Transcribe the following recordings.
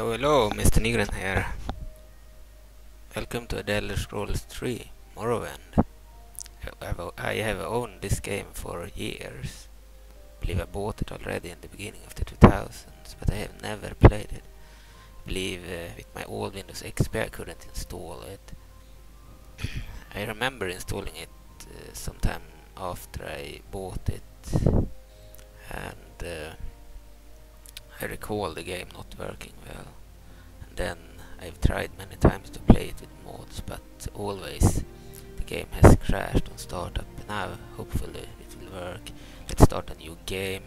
Hello, hello, Mr. Nygren here. Welcome to Elder Scrolls 3, Morrowind. I have, have owned this game for years. I believe I bought it already in the beginning of the 2000s, but I have never played it. I believe uh, with my old Windows XP I couldn't install it. I remember installing it uh, sometime after I bought it, and uh, I recall the game not working well. And then I've tried many times to play it with mods, but always the game has crashed on startup. Now, hopefully, it will work. Let's start a new game.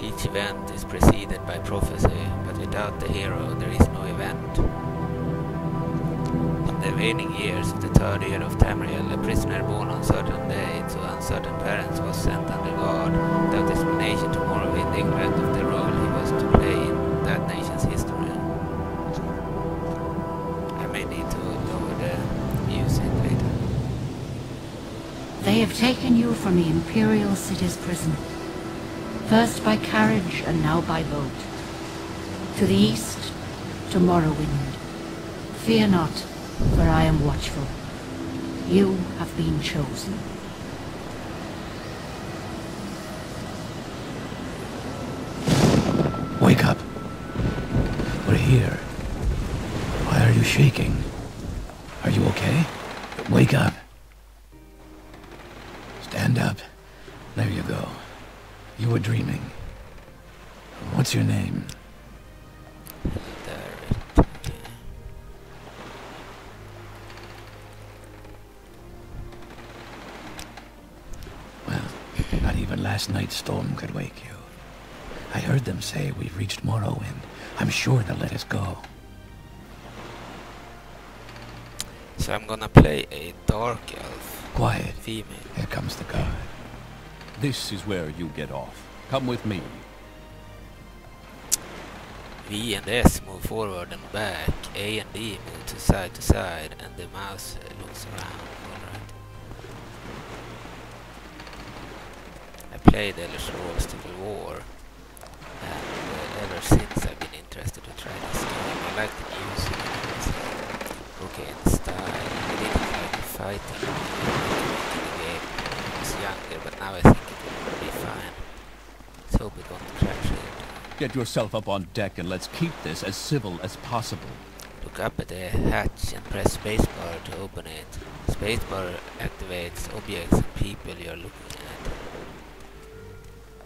Each event is preceded by prophecy, but without the hero, there is no event. In the waning years of the third year of Tamriel, a prisoner born on certain day to uncertain parents was sent under guard without explanation to Morrowind, ignorant of the role he was to play in that nation's history. I may need to lower the music later. They have taken you from the Imperial City's prison. First by carriage and now by boat. To the east, to Morrowind. Fear not, for I am watchful. You have been chosen. Wake up. We're here. Why are you shaking? Are you okay? Wake up. Stand up. There you go. You were dreaming. What's your name? Last night's storm could wake you. I heard them say we've reached Morrowind. I'm sure they'll let us go. So I'm gonna play a dark elf Quiet. female. Here comes the guard. This is where you get off. Come with me. V and S move forward and back, A and D move to side to side, and the mouse looks around. Played Elder Scrolls Civil War, and uh, ever since I've been interested to try this game. I like the music and everything. Okay, the style. I didn't like the fighting in the game when I was younger, but now I think it will be fine. Let's hope it won't crash here. Get yourself up on deck and let's keep this as civil as possible. Look up at the hatch and press spacebar to open it. Spacebar activates objects and people you're looking.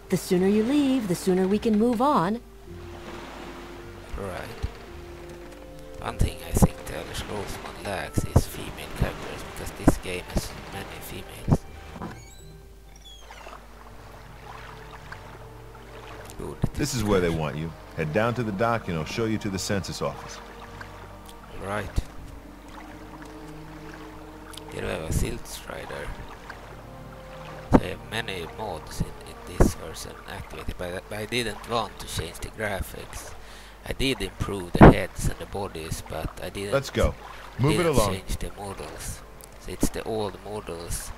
The sooner you leave, the sooner we can move on. Right. One thing I think the Elder Scrolls one lacks is female characters because this game has many females. Good. This is where they want you. Head down to the dock and I'll show you to the census office. Right. Here we have a Silt Strider. So I have many mods in, in this version activated, but, but I didn't want to change the graphics. I did improve the heads and the bodies, but I didn't. Let's go. Move it didn't along. change the models. So it's the old models,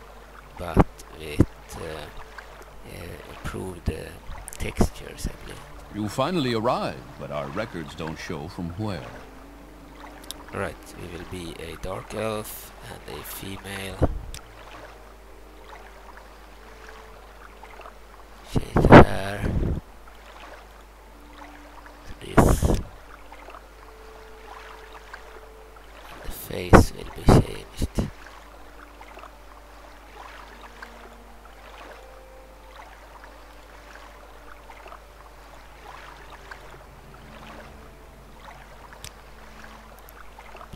but with uh, uh, improved uh, textures, I believe. You finally arrived, but our records don't show from where. Right, we will be a dark elf and a female. Change the hair. to the face will be changed.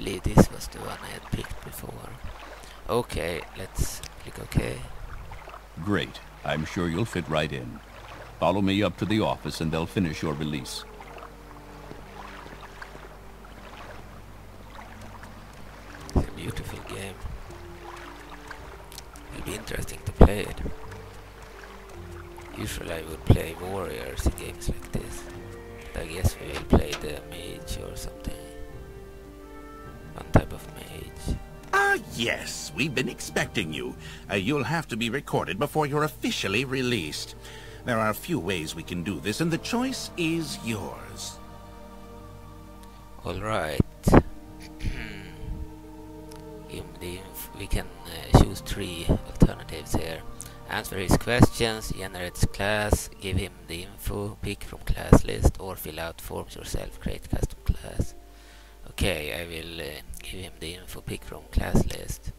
believe this was the one I had picked before. Okay, let's click OK. Great. I'm sure you'll fit right in. Follow me up to the office and they'll finish your release. It's a beautiful game. It'll be interesting to play it. Usually I would play warriors in games like this. But I guess we will play the mage or something. One type of mage. Ah, yes. We've been expecting you. Uh, you'll have to be recorded before you're officially released. There are a few ways we can do this, and the choice is yours. All right. We can uh, choose three alternatives here. Answer his questions, generate class, give him the info, pick from class list, or fill out forms yourself, create custom class. Okay, I will uh, give him the info, pick from class list.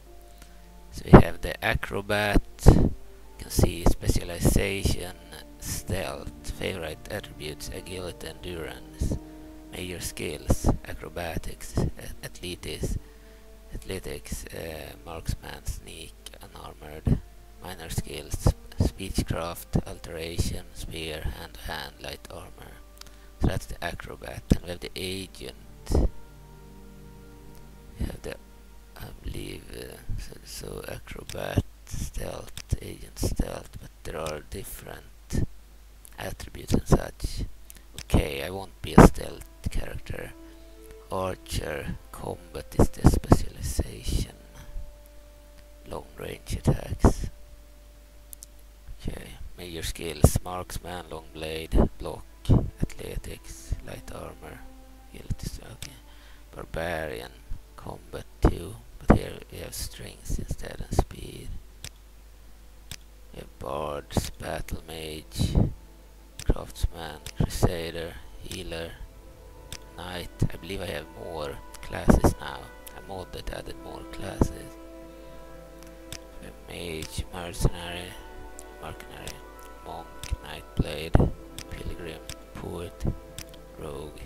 So we have the acrobat, you can see specialization, stealth, favorite attributes, agility, endurance, major skills, acrobatics, athletics, athletics, uh, marksman, sneak, unarmored, minor skills, speechcraft, alteration, spear, hand-to-hand, light armor. So that's the acrobat, and we have the agent. Have the, I believe, uh, so, so acrobat, stealth, agent, stealth, but there are different attributes and such. Okay, I won't be a stealth character. Archer, combat is the specialization. Long range attacks. Okay, major skills, marksman, long blade, block, athletics, light armor, guilty okay. Barbarian, combat 2, but here we have strength instead and speed. We have bards, battle mage, craftsman, crusader, healer, knight. I believe I have more classes now. I modded, added more classes. We have mage, mercenary, mercenary, monk, nightblade, pilgrim, poet, rogue,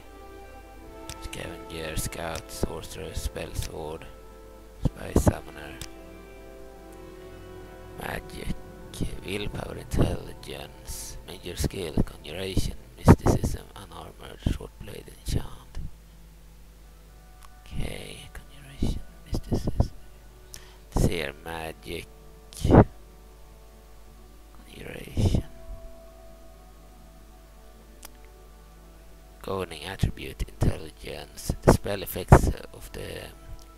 scavenger, scout, sorcerer, spell sword, spy summoner, magic, willpower, intelligence, major skill, conjuration, mysticism, unarmored, short blade, enchant. Okay, conjuration, mysticism. Seer, magic, conjuration. Governing attribute, intelligence. The spell effects uh, of the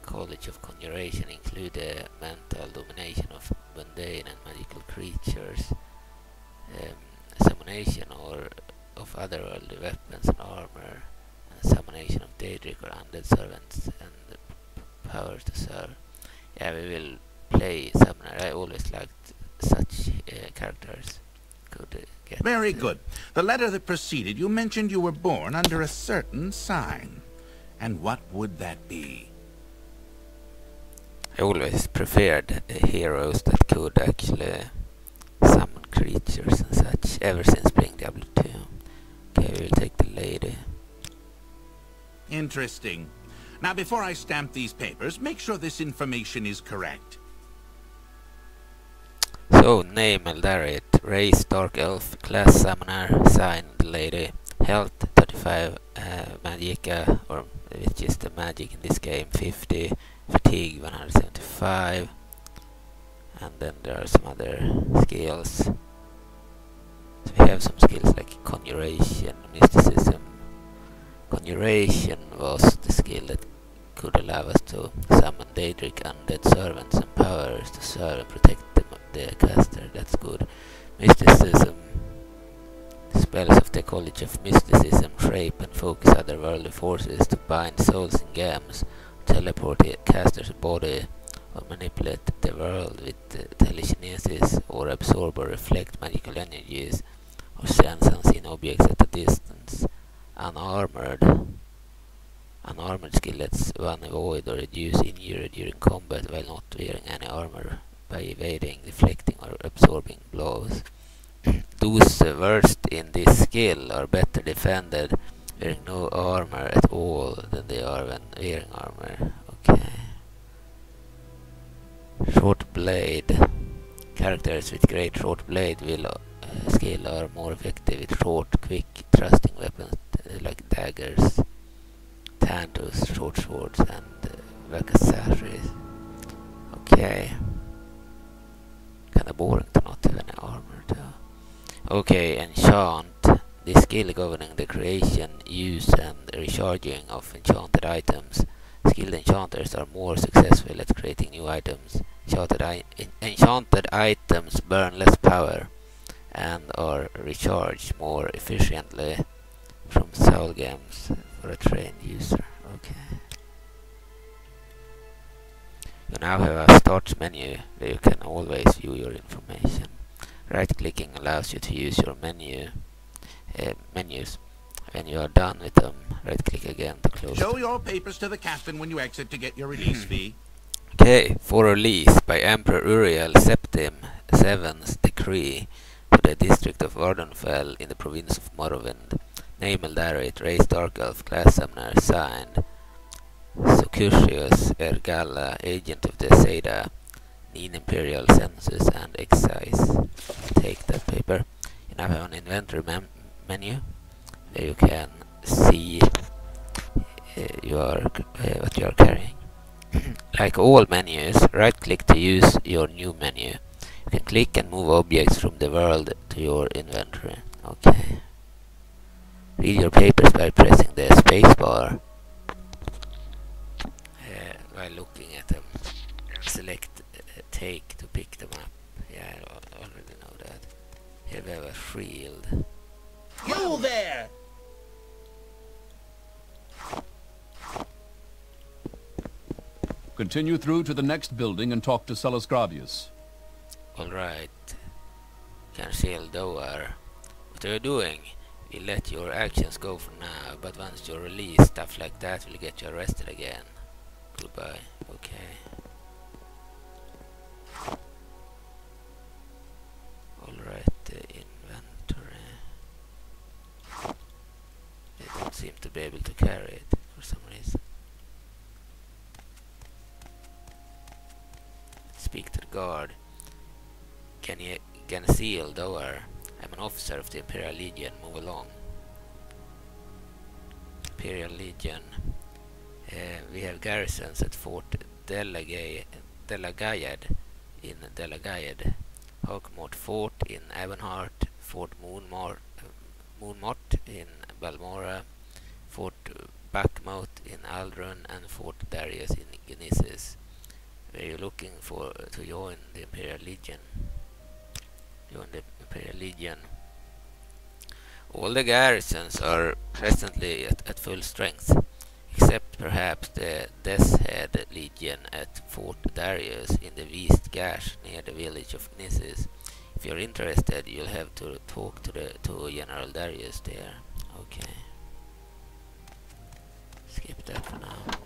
College of Conjuration include the mental domination of mundane and magical creatures, um, summonation or of otherworldly weapons and armor, and summonation of Daedric or undead servants and the power to serve. Yeah, we will play summoner. I always liked such uh, characters. Could Very good. The letter that preceded you mentioned you were born under a certain sign. And what would that be? I always preferred uh, heroes that could actually summon creatures and such ever since playing Diablo 2. Okay, we'll take the lady. Interesting. Now, before I stamp these papers, make sure this information is correct. So, name Eldarit, race Dark Elf, class Summoner, sign the lady, health 35, uh, or which is the magic in this game, 50, fatigue 175, and then there are some other skills. So we have some skills like conjuration, mysticism. Conjuration was the skill that could allow us to summon Daedric undead servants and powers to serve and protect the, the caster. That's good. Mysticism. Spells of the College of Mysticism shape and focus otherworldly forces to bind souls in games, teleport a caster's body, or manipulate the world with telekinesis, or absorb or reflect magical energies, or sense unseen objects at a distance. Unarmored. Unarmored skill lets one avoid or reduce injury during combat while not wearing any armor by evading, deflecting, or absorbing blows. Those versed in this skill are better defended wearing no armor at all than they are when wearing armor. Okay. Short blade. Characters with great short blade will uh, skill are more effective with short, quick, thrusting weapons uh, like daggers, tantos, short swords, and uh. Okay. Boring to not have armor. Okay, enchant. The skill governing the creation, use, and recharging of enchanted items. Skilled enchanters are more successful at creating new items. Enchanted, enchanted items burn less power and are recharged more efficiently from soul gems for a trained user. Okay. You now have a start menu where you can always view your information. Right-clicking allows you to use your menu uh, menus. When you are done with them, right-click again to close Show them. your papers to the captain when you exit to get your release fee. Okay, for release by Emperor Uriel Septim Seven's decree to the district of Vvardenfell in the province of Morrowind. Name Eldarit, race Dark Elf, class summoner, signed Socucius Ergalla, agent of the Seyda Neen Imperial Census and Excise. Take that paper. You now have an inventory menu where you can see uh, your, uh, what you are carrying. like all menus, right click to use your new menu. You can click and move objects from the world to your inventory. Okay. Read your papers by pressing the spacebar while looking at them. Select uh, take to pick them up. Yeah, I already know that. Here we have a shield. You there! Continue through to the next building and talk to Sellus Gravius. Alright. Cancel door. What are you doing? We let your actions go for now, but once you're released, stuff like that will get you arrested again. Goodbye. Okay. Alright, the inventory. They don't seem to be able to carry it for some reason. Speak to the guard. Can you can seal door? I'm an officer of the Imperial Legion. Move along. Imperial Legion. Eh, we have garrisons at Fort Delagay, Delagayad in Delagayad, Hawkmoth Fort in Ebonheart, Fort Moonmoth in Balmora, Fort Buckmoth in Ald'ruhn, and Fort Darius in Gnisis. Were you looking for to join the Imperial Legion? Join the Imperial Legion. All the garrisons are presently at, at full strength, except perhaps the Death's Head Legion at Fort Darius in the East Gash near the village of Gnisis. If you're interested, you'll have to talk to the to General Darius there. Okay. Skip that for now.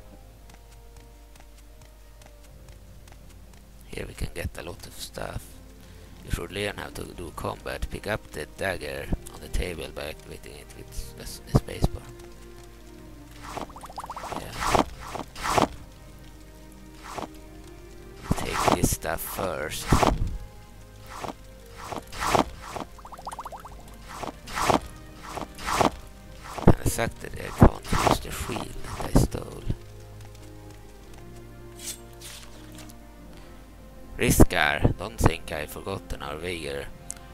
Here we can get a lot of stuff. You should learn how to do combat. Pick up the dagger on the table by activating it with a spacebar. Take this stuff first. And the fact that I can't use the shield that I stole. Hrisskar, don't think I've forgotten our vigor.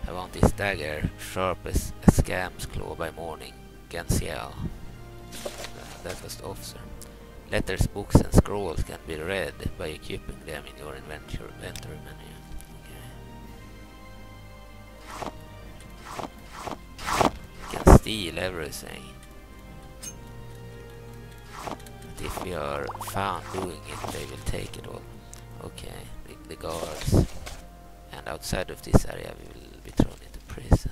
I want this dagger, sharp as a scam's claw by morning. Gansiel. That was officer. Letters, books and scrolls can be read by equipping them in your inventory, menu. Okay. You can steal everything. But if we are found doing it, they will take it all. Okay, the, the guards. And outside of this area we will be thrown into prison,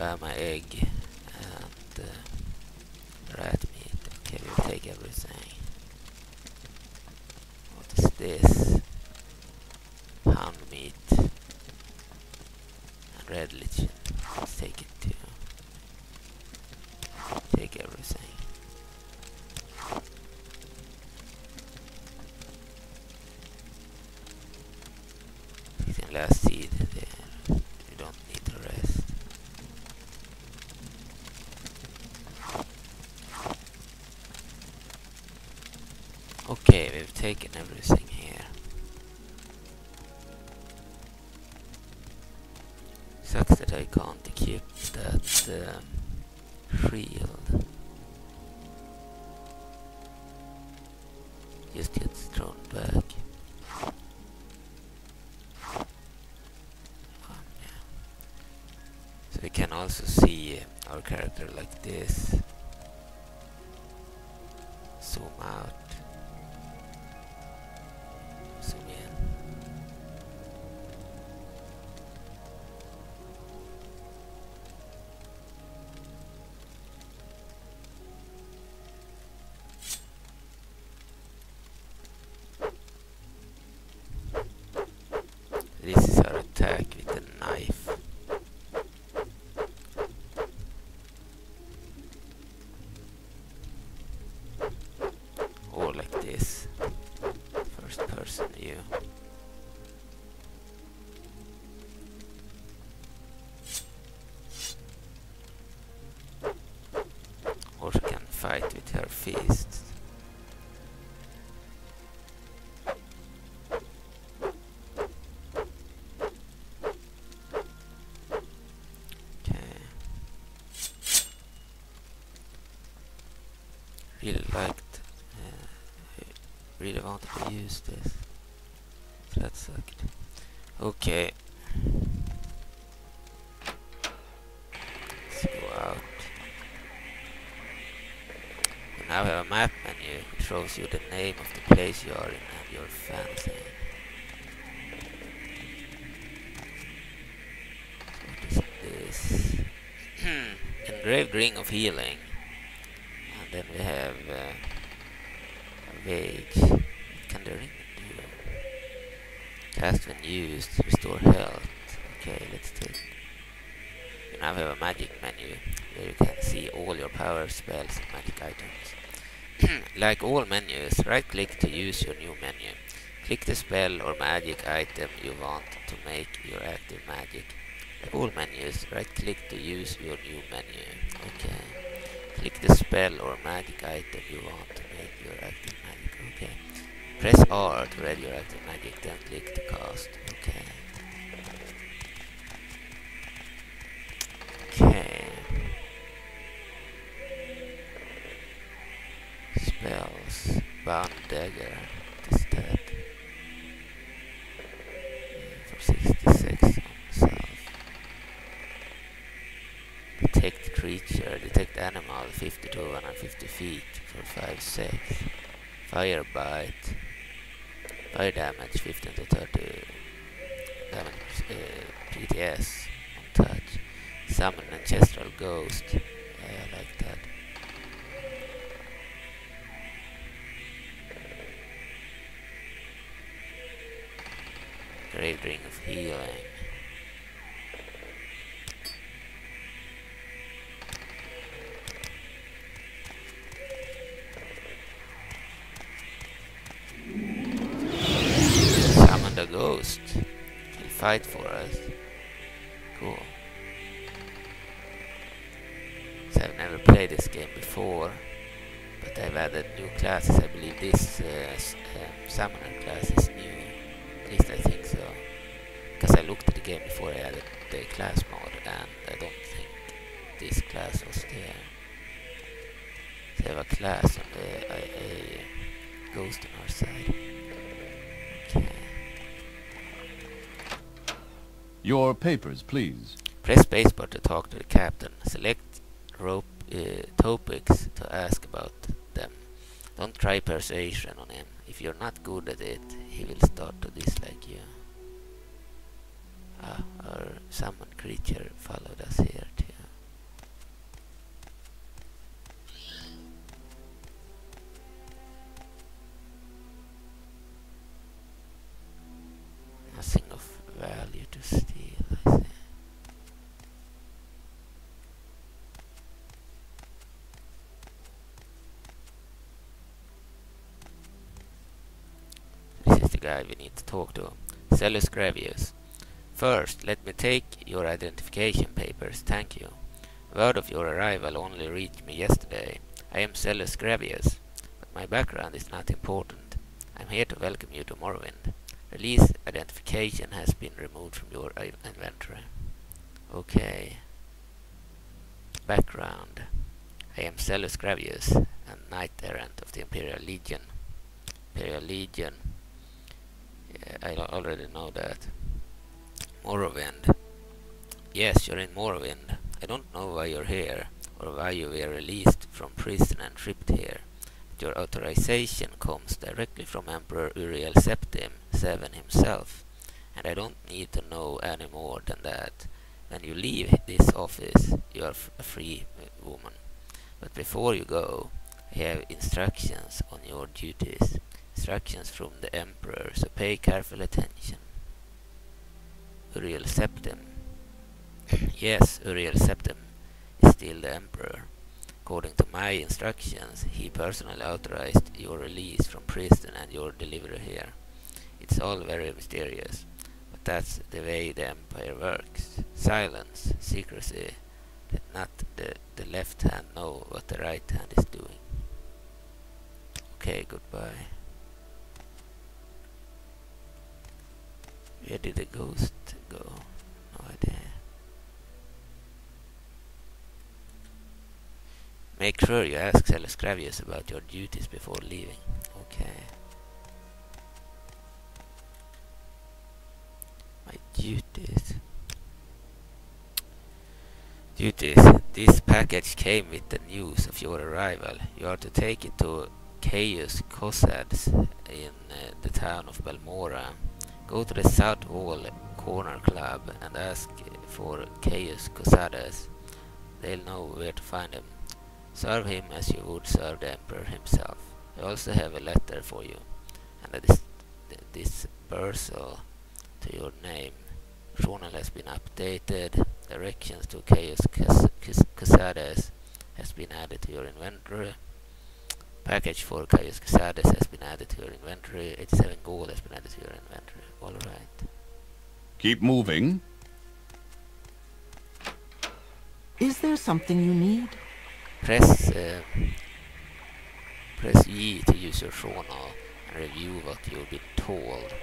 large kwama egg, and uh, rat meat. Okay, we'll take everything. What is this? Hound meat and Red Lich. Let's take it too. Take everything. Last also see our character like this. Really liked, uh, really wanted to use this. That sucked. Okay. Let's go out. You now have a map menu which shows you the name of the place you are in and your fancy. What is this? Engraved Ring of Healing. And then we have uh, Can the ring do? Cast when used, restore health. Okay, let's take. You now have a magic menu where you can see all your power spells and magic items. like all menus, right click to use your new menu. Click the spell or magic item you want to make your active magic. Like all menus, right click to use your new menu. Okay. Click the spell or magic item you want to make your active magic. Okay. Press R to read your active magic, then click to cast. Okay. Okay. Spells. Bound dagger. What is that? For 66 on south. Detect creature, detect animal 50 to 150 feet for 5 seconds. Fire bite. Fire damage 15 to 30 damage uh, PTS touch. Summon ancestral ghost. Papers, please. Press spacebar to talk to the captain. Select rope uh, topics to ask about them. Don't try persuasion on him. If you're not good at it, he will start to guy we need to talk to. Sellus Gravius. First, let me take your identification papers, thank you. Word of your arrival only reached me yesterday. I am Sellus Gravius, but my background is not important. I'm here to welcome you to Morrowind. Release identification has been removed from your inventory. Okay. Background. I am Sellus Gravius, a knight errant of the Imperial Legion. Imperial Legion. I already know that. Morrowind. Yes, you're in Morrowind. I don't know why you're here, or why you were released from prison and shipped here. But your authorization comes directly from Emperor Uriel Septim Seven himself, and I don't need to know any more than that. When you leave this office, you are a free woman. But before you go, I have instructions on your duties. Instructions from the Emperor, so pay careful attention. Uriel Septim. yes, Uriel Septim is still the Emperor. According to my instructions, he personally authorized your release from prison and your delivery here. It's all very mysterious, but that's the way the Empire works. Silence, secrecy, let not the, the left hand know what the right hand is doing. Okay, goodbye. Where did the ghost go? No idea. Make sure you ask Sellus Gravius about your duties before leaving. Okay. My duties. Duties. This package came with the news of your arrival. You are to take it to Caius Cosades in uh, the town of Balmora. Go to the South Wall Corner Club and ask for Caius Cosades. They'll know where to find him. Serve him as you would serve the Emperor himself. I also have a letter for you, and a dis- dispersal to your name. Journal has been updated. Directions to Caius Cas- Cas- has been added to your inventory. Package for Caius Cosades has been added to your inventory. 87 gold has been added to your inventory. Alright. Keep moving. Is there something you need? Press uh, press E to use your journal and review what you've been told.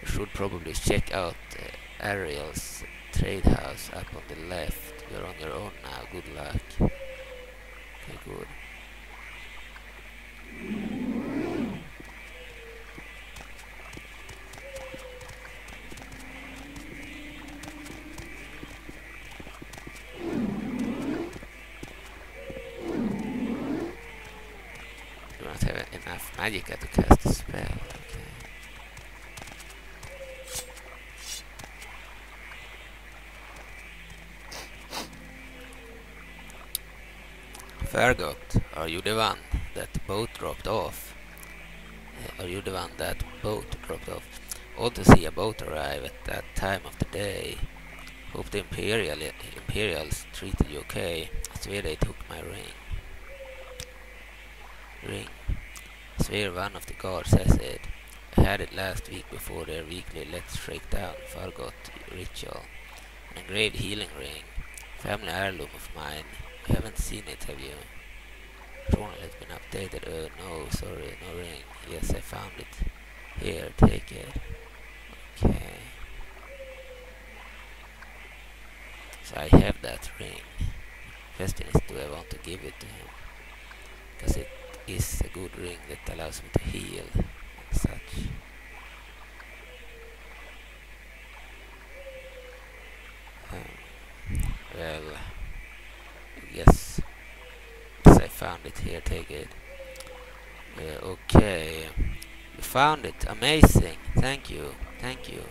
You should probably check out uh, Arrille's trade house up on the left. You're on your own now. Good luck. Okay, good. Do not have enough magicka to cast a spell. Okay. Are you the one that boat dropped off? Uh, are you the one that boat dropped off? Odd to see a boat arrive at that time of the day. Hope the Imperial Imperials treated you okay. Swear they took my ring. Ring. I swear one of the guards has it. I had it last week before their weekly Let's Shake Down Fargoth ritual. An engraved healing ring. Family heirloom of mine. You haven't seen it, have you? Journal has been updated. Oh no, sorry, no ring. Yes, I found it. Here, take it. Okay. So I have that ring. Question is, do I want to give it to him? Because it is a good ring that allows me to heal and such. Um, well, guess yes, I found it here. Take it. Uh, okay, you found it. Amazing. Thank you. Thank you.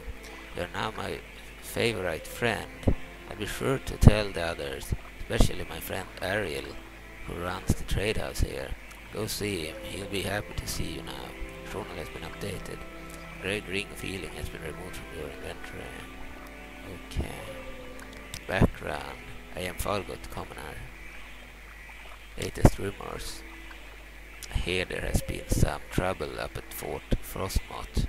You're now my favorite friend. I'll be sure to tell the others, especially my friend Arrille, who runs the trade house here. Go see him. He'll be happy to see you now. Journal has been updated. Great ring of healing has been removed from your inventory. Okay. Background. I am Fargoth Commoner. Latest rumors. I hear there has been some trouble up at Fort Frostmoth.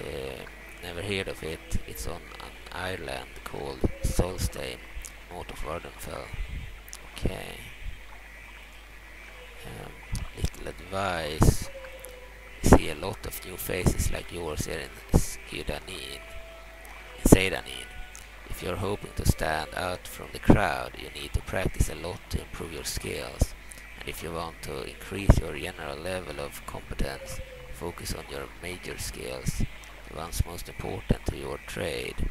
Uh, never heard of it. It's on an island called Solstheim, north of Vvardenfell. Okay. Um, little advice. See a lot of new faces like yours here in Skidanin. In Seyda Neen. If you're hoping to stand out from the crowd, you need to practice a lot to improve your skills. And if you want to increase your general level of competence, focus on your major skills, the ones most important to your trade.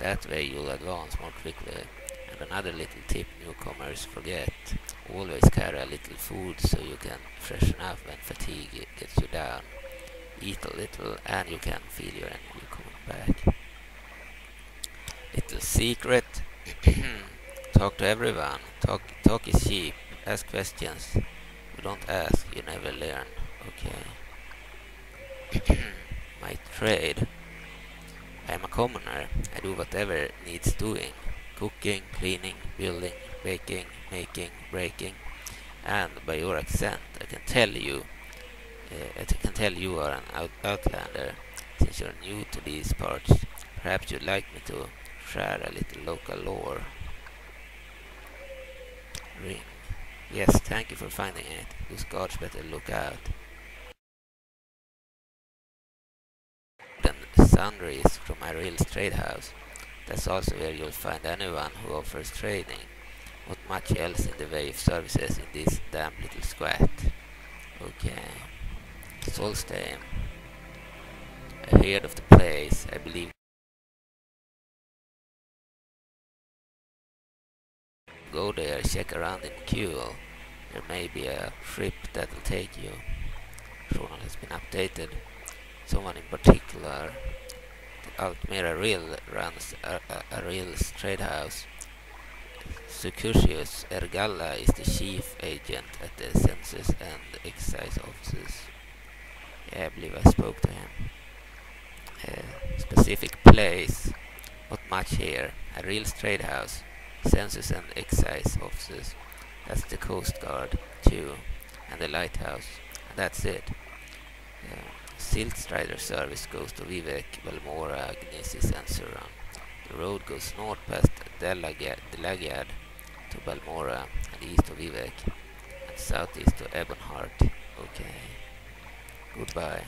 That way you'll advance more quickly. And another little tip newcomers forget, always carry a little food so you can freshen up when fatigue gets you down. Eat a little and you can feel your energy coming back. Little secret. talk to everyone. Talk, talk is cheap. Ask questions. You don't ask, you never learn. Okay. My trade. I am a commoner. I do whatever needs doing. Cooking, cleaning, building, baking, making, breaking. And by your accent, I can tell you, uh, I can tell you are an out outlander. Since you're new to these parts, perhaps you'd like me to share a little local lore. Ring. Yes, thank you for finding it. Those guards better look out. Then sundries from Arrille's trade house. That's also where you'll find anyone who offers trading. Not much else in the way of services in this damn little squat. Okay. Solstheim. I heard of the place. I believe go there, check around in Khuul. There may be a trip that'll take you. Journal has been updated. Someone in particular, Altmer Arrille runs a, a, a real trade house. Socucius Ergalla is the chief agent at the census and excise offices. Yeah, I believe I spoke to him. Uh, specific place, not much here. A real trade house census and excise offices. That's the Coast Guard too, and the lighthouse. And that's it. Uh, Silt Strider service goes to Vivec, Balmora, Gnisis and Suran. The road goes north past Delagad to Balmora and east to Vivec and southeast to Ebonheart. Okay. Goodbye.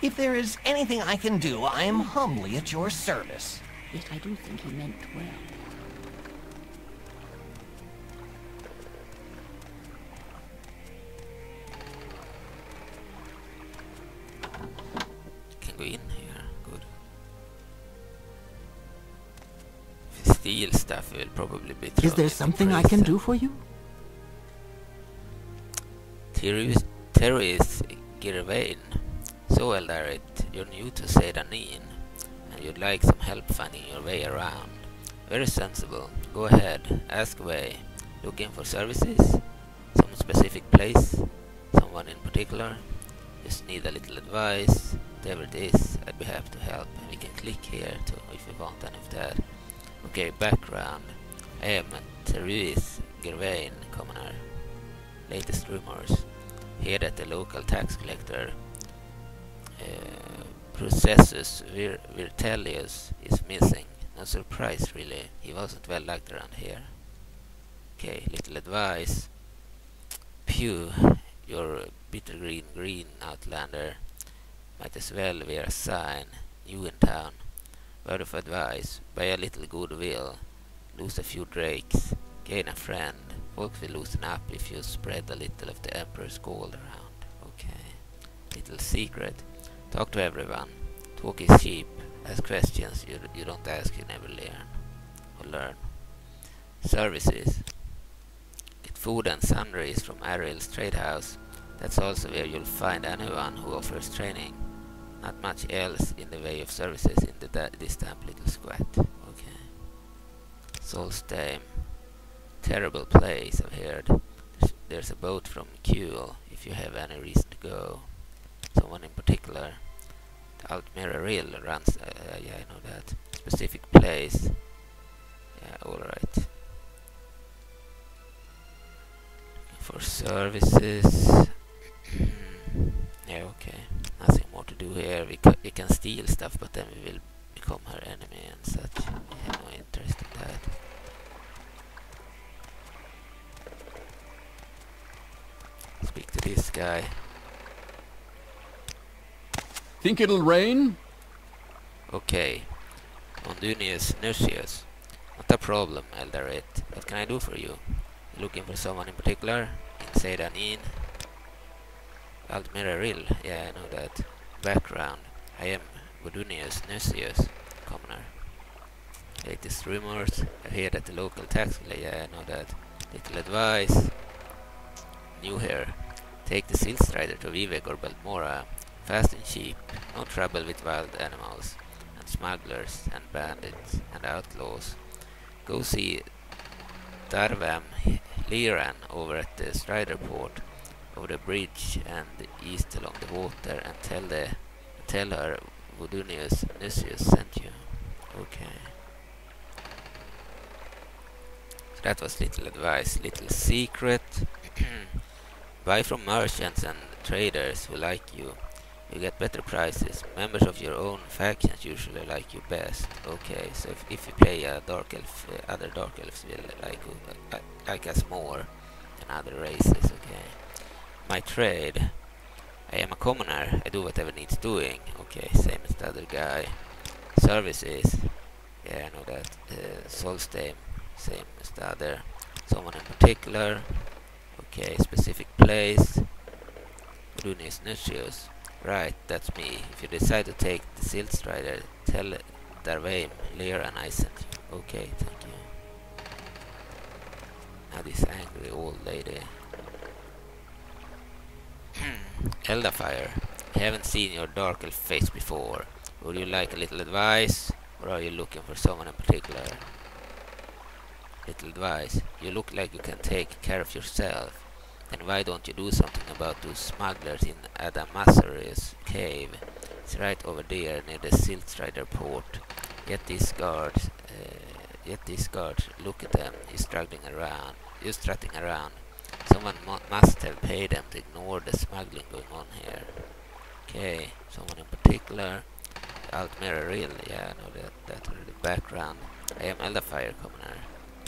If there is anything I can do, I am humbly at your service. Yet I do think he meant well. Can go in Stuff, will probably be Is there something I can do for you? Terrorist, terrorist Girvain. So Eldarit, you're new to Seyda Neen, and you'd like some help finding your way around. Very sensible. Go ahead, ask away. Looking for services? Some specific place? Someone in particular? Just need a little advice? Whatever it is, I'd be happy to help. And we can click here to if you want any of that. Okay, background. I am Terurise Girvayne, commoner. Latest rumors. Here that the local tax collector uh, Processus Vir Vitellius is missing. No surprise really, he wasn't well liked around here. Okay, little advice. Pew, you're bitter green green outlander. Might as well wear a sign. New in town. Word of advice. Buy a little goodwill. Lose a few drakes. Gain a friend. Folks will loosen up if you spread a little of the Emperor's gold around. Okay. Little secret. Talk to everyone. Talk is cheap. Ask questions. You, you don't ask, you never learn. Or learn. Services. Get food and sundries from Arrille's trade house. That's also where you'll find anyone who offers training. Not much else in the way of services in the this damn little squat. Okay. Solstheim. Terrible place, I've heard. There's, there's a boat from Khuul if you have any reason to go. Someone in particular. The Altmer Arrille runs, uh, uh, yeah, I know that. Specific place. Yeah, alright. For services. Do here. We, we can steal stuff, but then we will become her enemy and such. We have no interest in that. Speak to this guy. Think it'll rain? Okay. Ondunius Nucius. Not a problem, Eldarit. What can I do for you? Looking for someone in particular? In Seyda Neen? Aldmiraril, yeah, I know that. Background. I am Vodunius Nuccius, commoner. Latest rumors. I hear that the local tax yeah, I know that. Little advice. New here. Take the Silt Strider to Vivec or Balmora. Fast and cheap. No trouble with wild animals. And smugglers and bandits and outlaws. Go see Darvame Hleran over at the Strider port over the bridge and east along the water and tell the tell her Vodunius Nuccius sent you. Okay. So that was little advice, little secret. Buy from merchants and traders who like you. You get better prices. Members of your own factions usually like you best. Okay, so if, if you play a dark elf, uh, other dark elves will like uh, like us more than other races. Okay. My trade. I am a commoner. I do whatever needs doing. Okay, same as the other guy. Services. Yeah, I know that. Uh, Solstheim. Same as the other. Someone in particular. Okay, specific place. Runis Nucius. Right, that's me. If you decide to take the Silt Strider, tell Darvaim, Lear and I sent you. Okay, thank you. Now this angry old lady. Eldafire, I haven't seen your dark elf face before. Would you like a little advice? Or are you looking for someone in particular? Little advice. You look like you can take care of yourself. Then why don't you do something about those smugglers in Addamasartus cave? It's right over there near the Silt Strider port. Get these guards, uh, get these guards, look at them, you're struggling around, you're strutting around. Someone mu must have paid them to ignore the smuggling going on here. Okay, someone in particular. Altmer Arrille, yeah, I know that, that the background. I am Eldafire Commoner.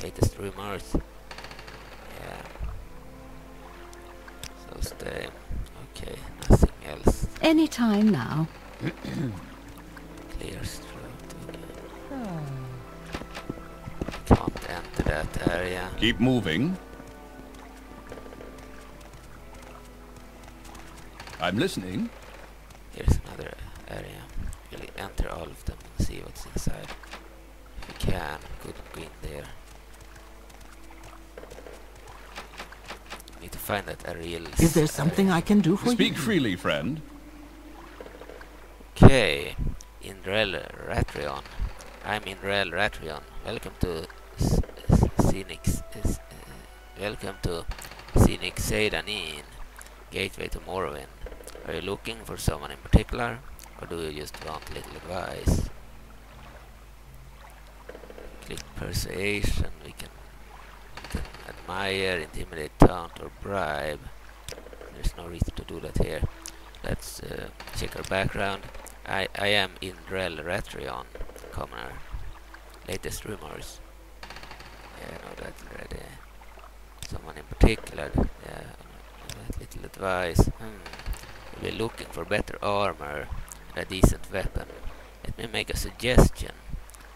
Latest rumors. Yeah. So stay. Okay, nothing else. Any time now. Clear throat. Okay. Hmm. Can't enter that area. Keep moving. I'm listening. Here's another area. We'll enter all of them and see what's inside. If we can, couldn't go in there. Need to find that Arrille. Is there something I can do for Speak you? Speak freely, friend. Okay, Indrele Rathryon. I'm Indrele Rathryon. Welcome to S- S- Scenic. S- S- uh, welcome to Scenic Seyda Neen, gateway to Morrowind. Are you looking for someone in particular, or do you just want little advice? Click persuasion. We can, we can admire, intimidate, taunt, or bribe. There's no reason to do that here. Let's uh, check our background. I, I am Indrele Rathryon, commoner. Latest rumors. Yeah, I know that already. Someone in particular. Yeah, little advice. Hmm. We're looking for better armor and a decent weapon. Let me make a suggestion.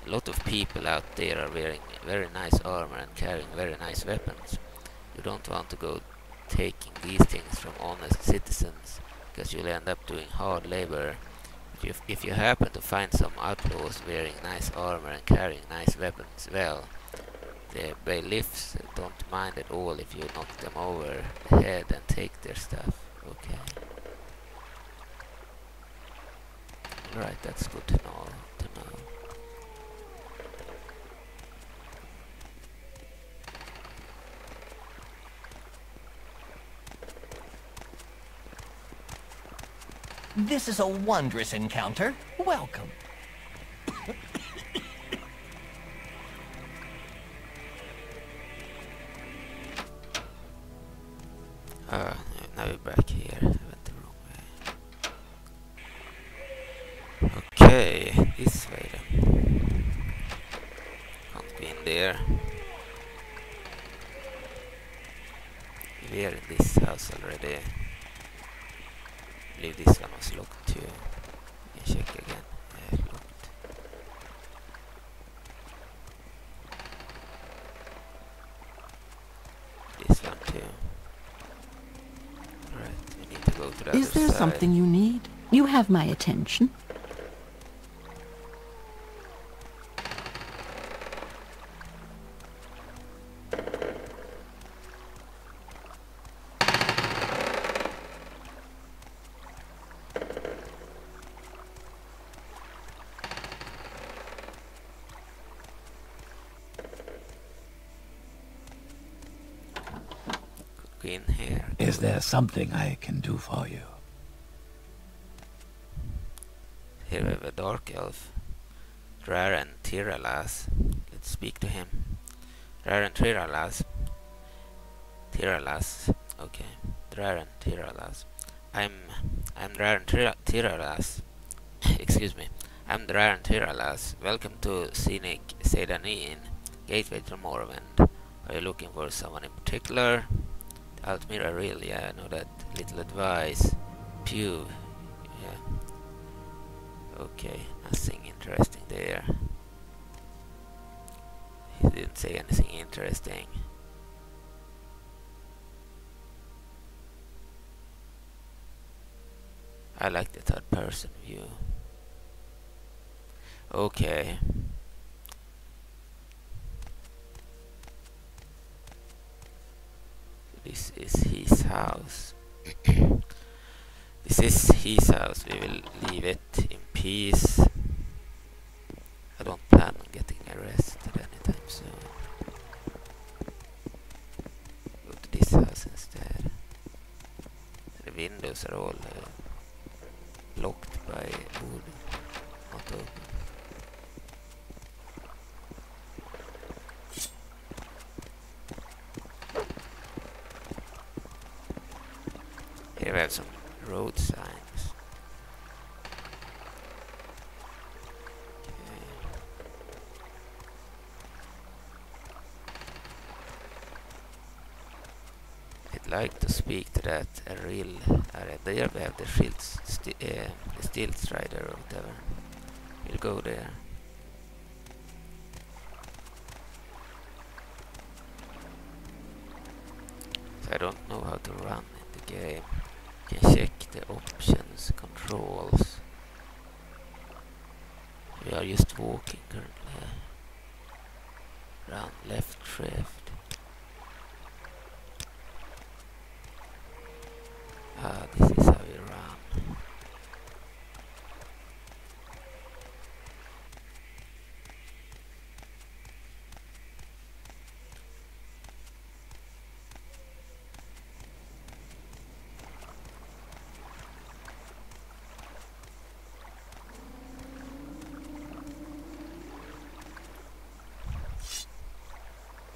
A lot of people out there are wearing very nice armor and carrying very nice weapons. You don't want to go taking these things from honest citizens because you'll end up doing hard labor. If, if you happen to find some outlaws wearing nice armor and carrying nice weapons, well, the bailiffs don't mind at all if you knock them over the head and take their stuff. Okay. Right, that's good to know. To know. This is a wondrous encounter. Welcome. Ah, now we're back here. This way then. Can't go in there. We are in this house already. I believe this one was locked too. Check again. Yeah, locked. This one too. Right, we need to go to the Is there side. something you need? You have my attention. Something I can do for you? Here we have a dark elf. Raren Tiralas. Let's speak to him. Raren Tiralas. Tiralas. Okay. Raren Tiralas. I'm I'm Raren Tira- Tiralas. Excuse me. I'm Raren Tiralas. Welcome to Scenic Seyda Neen, Gateway to Morrowind. Are you looking for someone in particular? Altmira really, yeah, I know that. Little advice. Pew. Yeah. Okay, nothing interesting there. He didn't say anything interesting. I like the third person view. Okay. This is his house. this is his house. We will leave it in peace. I don't plan on getting arrested anytime soon. Go to this house instead. The windows are all uh, blocked by wood, not open. Here we have some road signs. Okay. I'd like to speak to that uh, real area. There we have the shields, sti uh, the steel strider or whatever. We'll go there. So I don't know how to run in the game. Can check the options, controls. We are just walking currently. Run left shift. Ah, this is how you run.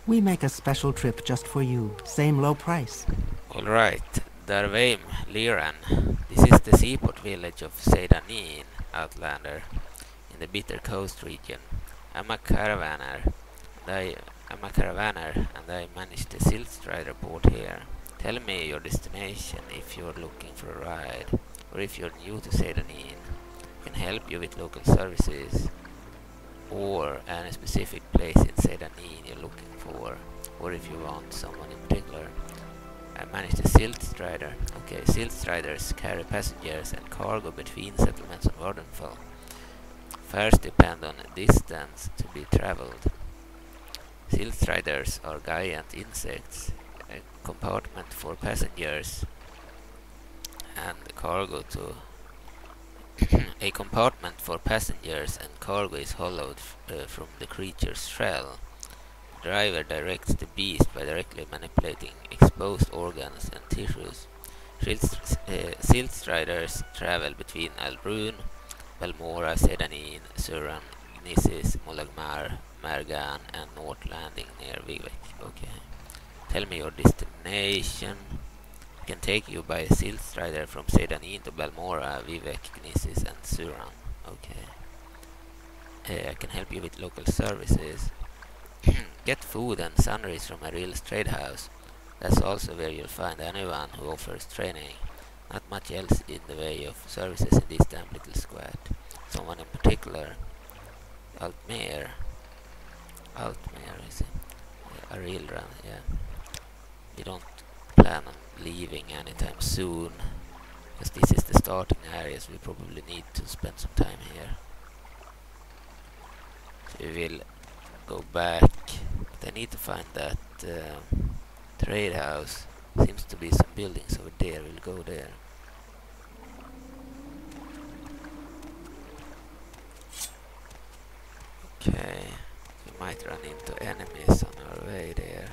We make a special trip just for you. Same low price. Alright, Darvame, Hleran. This is the seaport village of Seyda Neen, Outlander, in the Bitter Coast region. I'm a caravaner. I am a caravaner and I manage the Silt Strider port here. Tell me your destination if you're looking for a ride, or if you're new to Seyda Neen. I can help you with local services, or any specific place in Seyda Neen you're looking for, or if you want someone in particular. I manage the Silt Strider. Okay, Silt Striders carry passengers and cargo between settlements on Vvardenfell. Fares depend on distance to be traveled. Silt Striders are giant insects, a compartment for passengers and cargo to a compartment for passengers and cargo is hollowed uh, from the creature's shell. The driver directs the beast by directly manipulating exposed organs and tissues. Silt, uh, Striders travel between Ald'ruhn, Balmora, Seyda Neen, Suran, Gnisis, Molag Mar, Mergan, and North Landing near Vivec. Okay. Tell me your destination. Can take you by a Silt Strider from Seyda Neen to Balmora, Vivec, Gnisis, and Suran. Okay. uh, I can help you with local services. Get food and sundries from a real trade house. That's also where you'll find anyone who offers training. Not much else in the way of services in this damn little squat. Someone in particular, Altmere. Altmere is a, a real run, yeah. We don't plan on leaving anytime soon. Because this is the starting area, so we probably need to spend some time here. So we will go back. But I need to find that uh, trade house. Seems to be some buildings over there. We'll go there. Okay, we might run into enemies on our way there.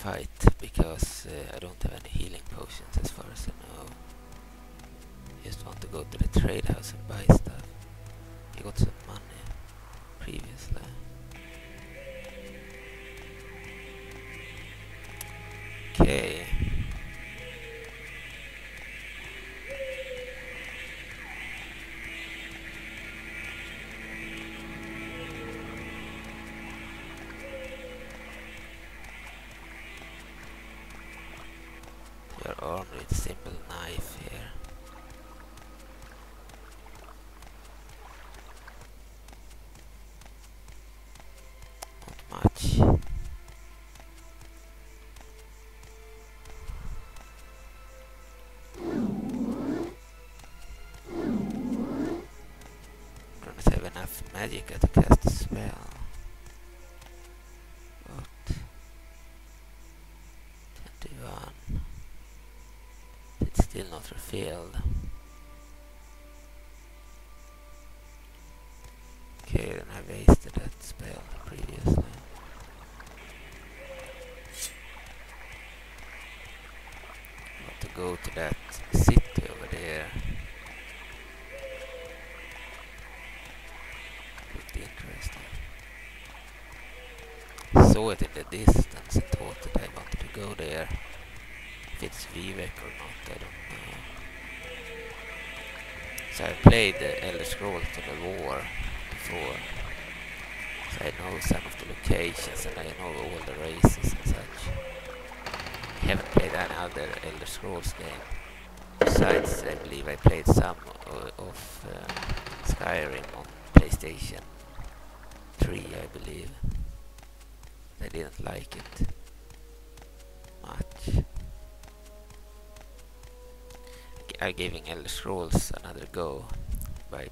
Fight because uh, I don't have any healing potions as far as I know. Just want to go to the trade house and buy magic to cast spell. What? 21. It's still not refilled. Okay, then I wasted that spell previously. Want to go to that city over there. Saw it in the distance and thought that I wanted to go there. If it's Vivec or not, I don't know. So I played the Elder Scrolls Total War before. So I know some of the locations and I know all the races and such. I haven't played any other Elder Scrolls game. Besides, I believe I played some of uh, Skyrim on PlayStation 3, I believe. I didn't like it much. I'm uh, giving Elder Scrolls another go by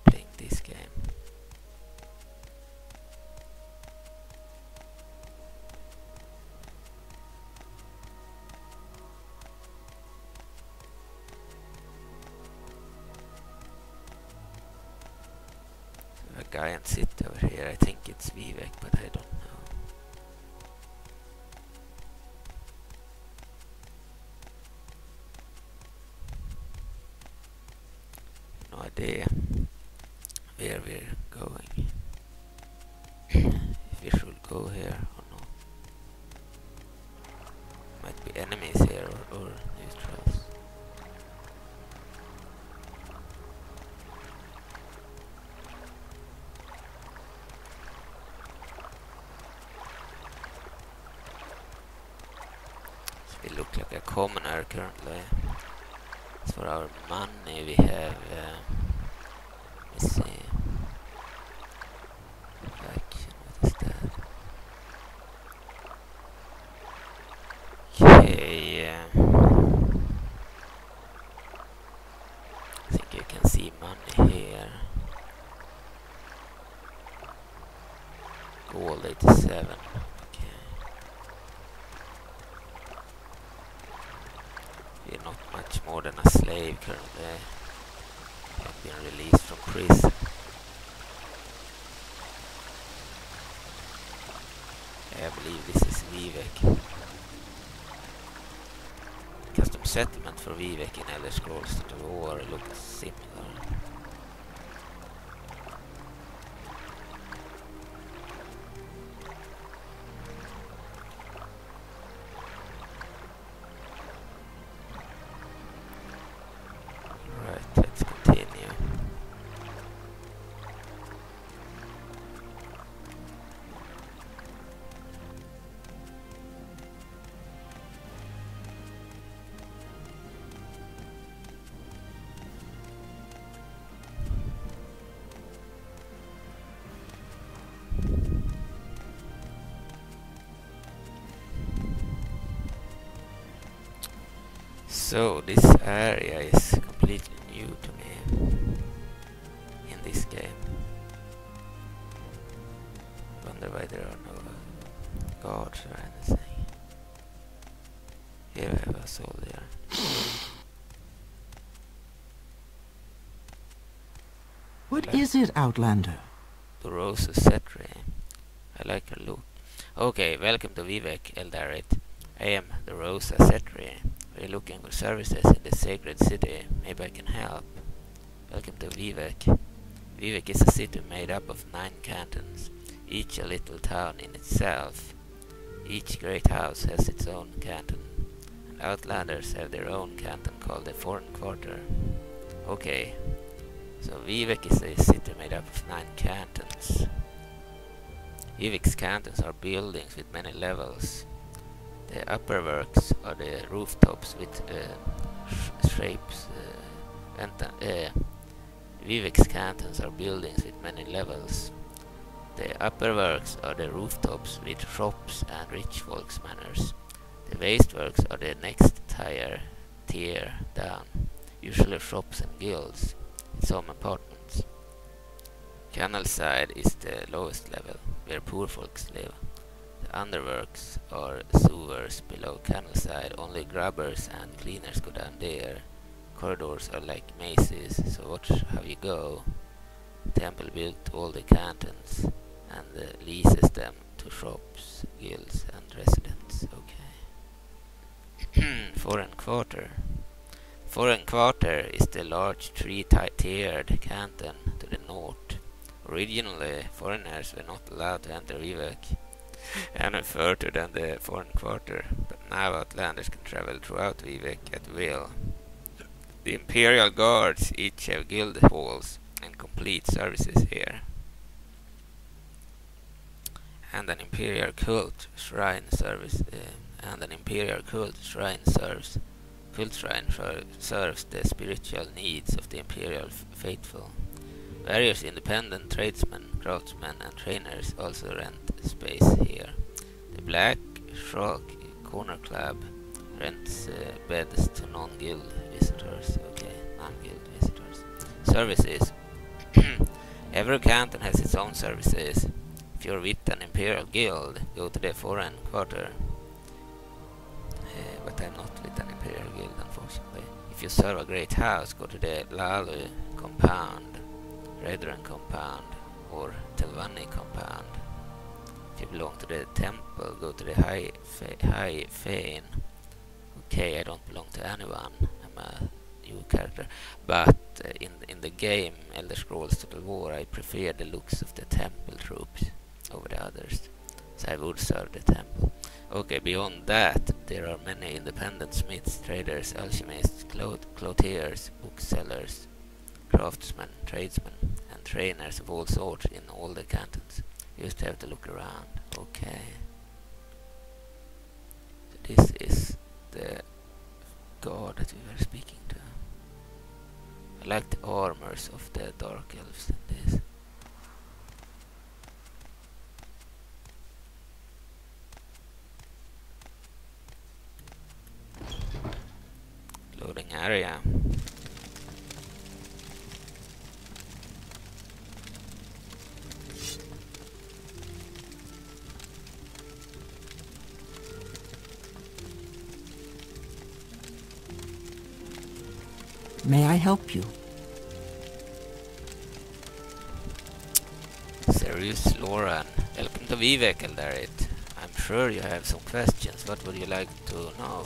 As for our money, we have. Uh, let's see. What is that? Okay. Uh, I think you can see money here. Gold 87. Okay. much more than slave currently. I've been released from prison. I believe this is Vivec. Custom settlement for Vivec in Elder Scrolls Total War looked similar. Area is completely new to me in this game. Wonder why there are no uh, guards or anything. Here I have a soldier. What is it, Outlander? The Rosa Cetri. I like her look. Okay, welcome to Vivec, Eldarit. I am the Rosa Cetri. Are looking for services in the sacred city? Maybe I can help. Welcome to Vivec. Vivec is a city made up of nine cantons, each a little town in itself. Each great house has its own canton, and outlanders have their own canton called the Foreign Quarter. Okay, so Vivec is a city made up of nine cantons. Vivec's cantons are buildings with many levels. The upper works are the rooftops with uh, sh- shapes. Uh, and, uh, Vivec's cantons are buildings with many levels. The upper works are the rooftops with shops and rich folks' manors. The wasteworks are the next tier, tier down, usually shops and guilds, with some apartments. Canal side is the lowest level, where poor folks live. Underworks are sewers below canal side, only grubbers and cleaners go down there. Corridors are like mazes, so watch how you go. Temple built all the cantons and uh, leases them to shops, guilds and residents. Okay. Foreign Quarter. Foreign Quarter is the large three-tiered canton to the north. Originally, foreigners were not allowed to enter Vivec any further than the Foreign Quarter, but now outlanders can travel throughout Vivec at will. The Imperial Guards each have guild halls and complete services here. And an Imperial Cult Shrine service uh, and an Imperial Cult Shrine serves Cult Shrine serves the spiritual needs of the Imperial faithful. Various independent tradesmen, craftsmen and trainers also rent space here. The Black Shrug Corner Club rents uh, beds to non-guild visitors. Okay, non-guild visitors. Services. Every canton has its own services. If you're with an imperial guild, go to the foreign quarter. Uh, but I'm not with an imperial guild, unfortunately. If you serve a great house, go to the Hlaalu compound, Redoran compound, or Telvanni compound. If you belong to the temple, go to the High, high Fane. Okay, I don't belong to anyone. I'm a new character. But uh, in in the game Elder Scrolls Total War, I prefer the looks of the temple troops over the others. So I would serve the temple. Okay, beyond that, there are many independent smiths, traders, alchemists, cloth- clothiers, booksellers, craftsmen, tradesmen, trainers of all sorts in all the cantons. You just have to look around. Okay. So this is the god that we were speaking to. I like the armors of the dark elves in this. Loading area. May I help you? Serious Loran. Welcome to Vivec, Eldarit. I'm sure you have some questions. What would you like to know?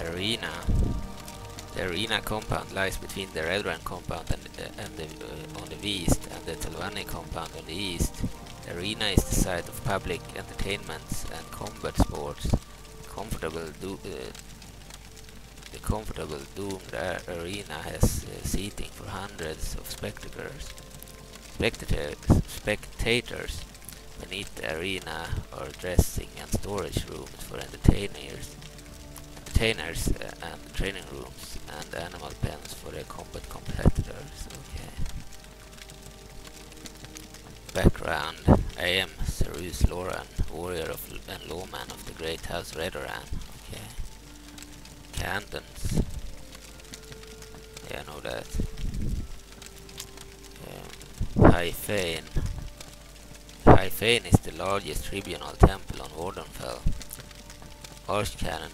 Arena. The arena compound lies between the Redoran compound and, uh, and the, uh, on the east and the Telvanni compound on the east. The arena is the site of public entertainments and combat sports. Comfortable do, uh, the comfortable doomed arena has uh, seating for hundreds of spectators. Spectators, spectators beneath the arena are dressing and storage rooms for entertainers, entertainers uh, and training rooms and animal pens for the combat competitors. Okay. Background: I am Cerus Loran, warrior of and lawman of the great house Redoran. Cantons. Yeah, I know that. Um, High Fane. Is the largest tribunal temple on Vvardenfell. Archcanon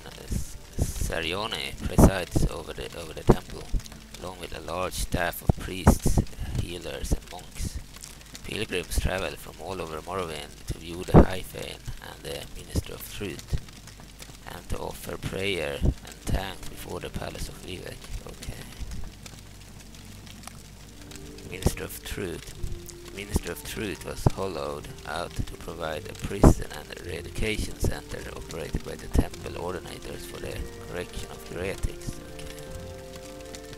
Saryoni presides over the over the temple, along with a large staff of priests, healers, and monks. Pilgrims travel from all over Morrowind to view the Fane and the Ministry of Truth, and to offer prayer before the Palace of Vivec. Okay. Ministry of Truth. Ministry of Truth was hollowed out to provide a prison and a re-education center operated by the temple ordinators for the correction of heretics.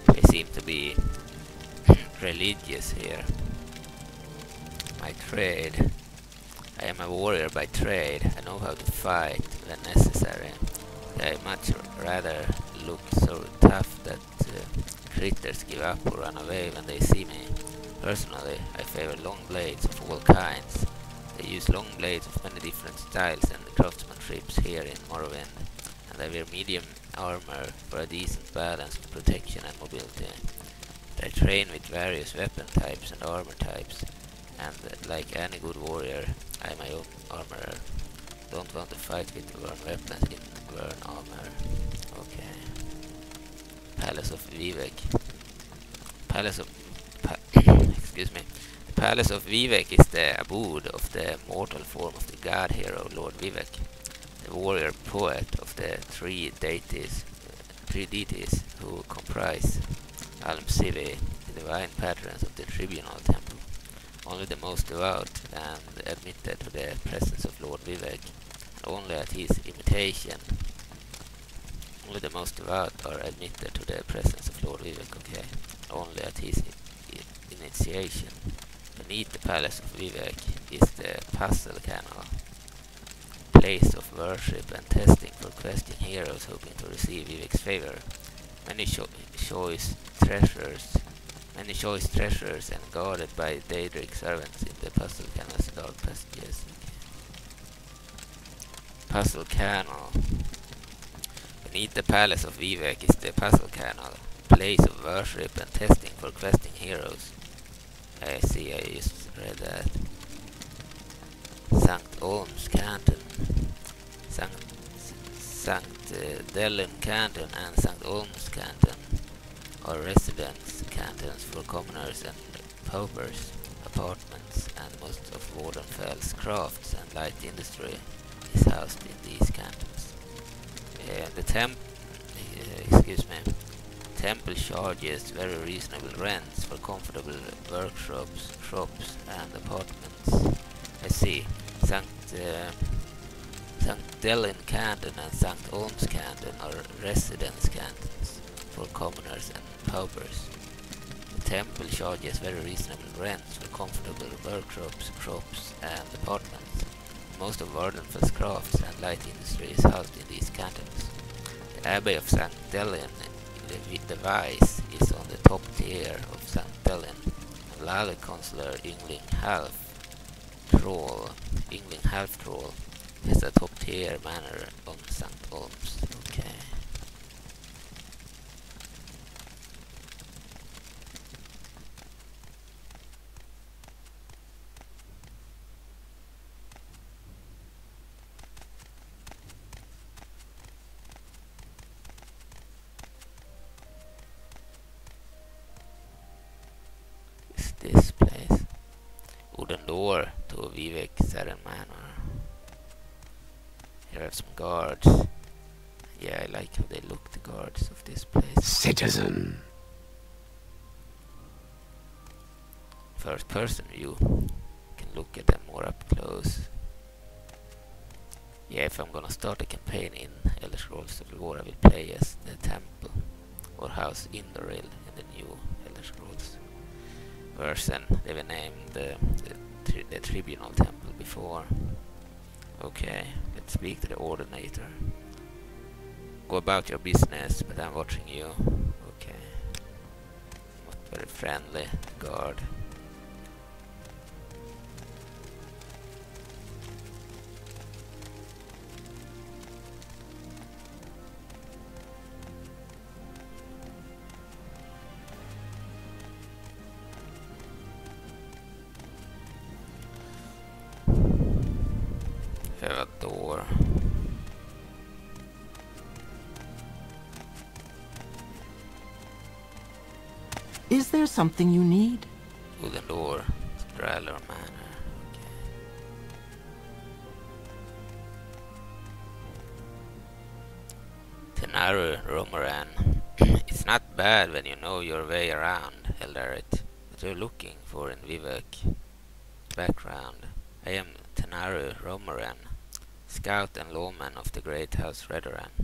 Okay. They seem to be religious here. My trade. I am a warrior by trade. I know how to fight when necessary. I much rather look so tough that uh, critters give up or run away when they see me. Personally, I favor long blades of all kinds. They use long blades of many different styles and craftsmanships here in Morrowind, and I wear medium armor for a decent balance of protection and mobility. I train with various weapon types and armor types, and like any good warrior, I am my own armorer. Don't want to fight with worn weapons in worn armor. Palace of Vivec. Palace of pa excuse me. The Palace of Vivec is the abode of the mortal form of the god hero Lord Vivec, the warrior poet of the three deities, three deities who comprise Almsivi, the divine patrons of the tribunal temple. Only the most devout and admitted to the presence of Lord Vivec, and only at his invitation. Only the most devout are admitted to the presence of Lord Vivec, okay? Only at his initiation. Beneath the palace of Vivec is the puzzle canal, place of worship and testing for questing heroes hoping to receive Vivec's favor. Many cho- choice treasures, many choice treasures and guarded by Daedric servants in the puzzle canal's dark passages. Puzzle canal. Beneath the palace of Vivec is the puzzle canal, place of worship and testing for questing heroes. I see, I just read that. Sankt Olms Canton. Sankt, Sankt uh, Delyn Canton and Sankt Olms Canton are residence cantons for commoners and paupers, apartments, and most of Vvardenfell's crafts and light industry is housed in these cantons. Uh, the temp, uh, excuse me, temple charges very reasonable rents for comfortable workshops, shops, and apartments. I see. Sankt uh, Sankt Delyn Canton and Sankt Olms Canton are residence cantons for commoners and paupers. The temple charges very reasonable rents for comfortable workshops, shops, and apartments. Most of Vvardenfell's crafts and light industry is housed in these cantons. The Abbey of St. Delyn the, the Vice is on the top tier of St. Delyn, and Hlaalu Consular Yngling Half Troll, Yngling Half Troll, is a top tier manor on St. Olms. Okay. Door to Vivec Saren Manor. Here are some guards. Yeah, I like how they look, the guards of this place. Citizen. First person view. can look at them more up close. Yeah, if I'm gonna start a campaign in Elder Scrolls of War, I will play as the temple or house Indoril in the new Elder Scrolls version. They were named the, the, tri the Tribunal Temple before. Okay, let's speak to the Ordinator. Go about your business, but I'm watching you. Okay. Not very friendly, guard. Something you need? Wooden door. Straller Manor. Tenaru Romoran. it's not bad when you know your way around, Eldarit. What you're looking for in Vivec. Background. I am Tenaru Romoran, scout and lawman of the great house Redoran.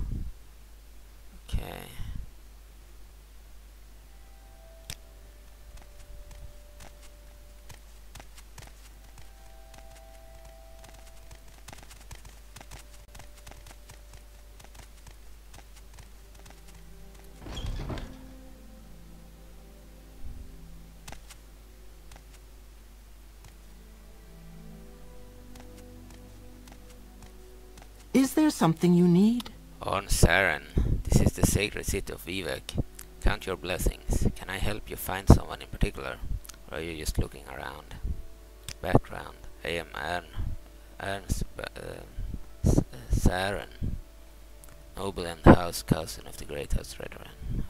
Something you need? On Saren, this is the sacred city of Vivec. Count your blessings. Can I help you find someone in particular? Or are you just looking around? Background. I am Ern, Ernst uh, Saren, noble and house cousin of the great house Redoran.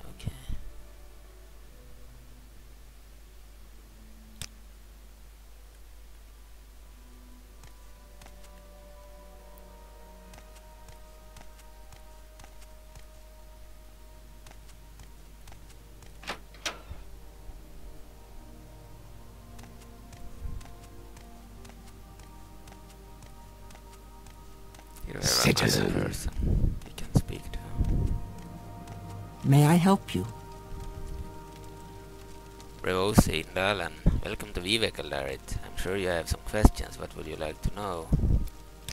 Vivec Aldarit. I'm sure you have some questions. What would you like to know?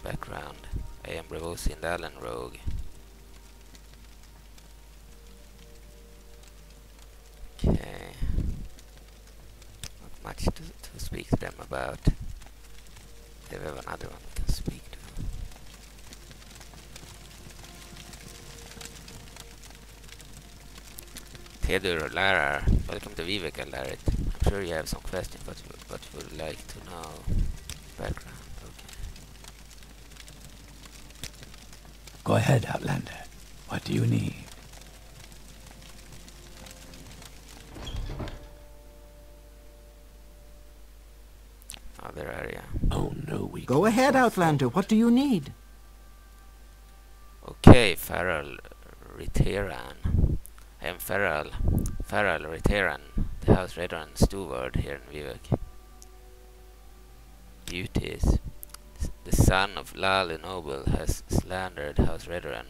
Background. I am Revosi Indalan Rogue. Okay. Not much to, to speak to them about. They have another one we can speak to. Theodore Lara, welcome to Vivec Aldarit. I'm sure you have some questions, but you, but you would like to know background. Okay. Go ahead, Outlander. What do you need? Other area. Oh no, we Go ahead, Outlander. What do you need? Okay, Feral Riteran. I am Feral. Feral Riteran, House Redoran steward here in Vivec. Duties. The son of Hlaalu Noble has slandered House Redoran.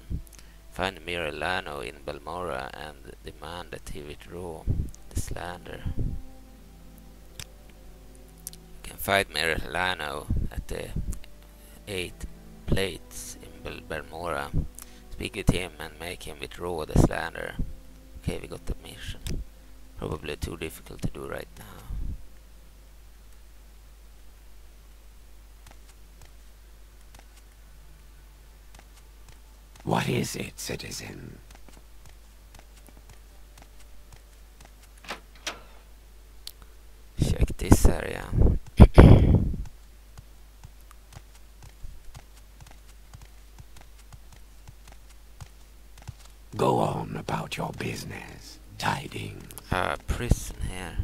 Find Miralano in Balmora and demand that he withdraw the slander. You can fight Miralano at the eight plates in Bal- Balmora. Speak with him and make him withdraw the slander. Okay, we got the mission. Probably too difficult to do right now. What is it, citizen? Check this area. your business? Tidings. Uh, prisoner.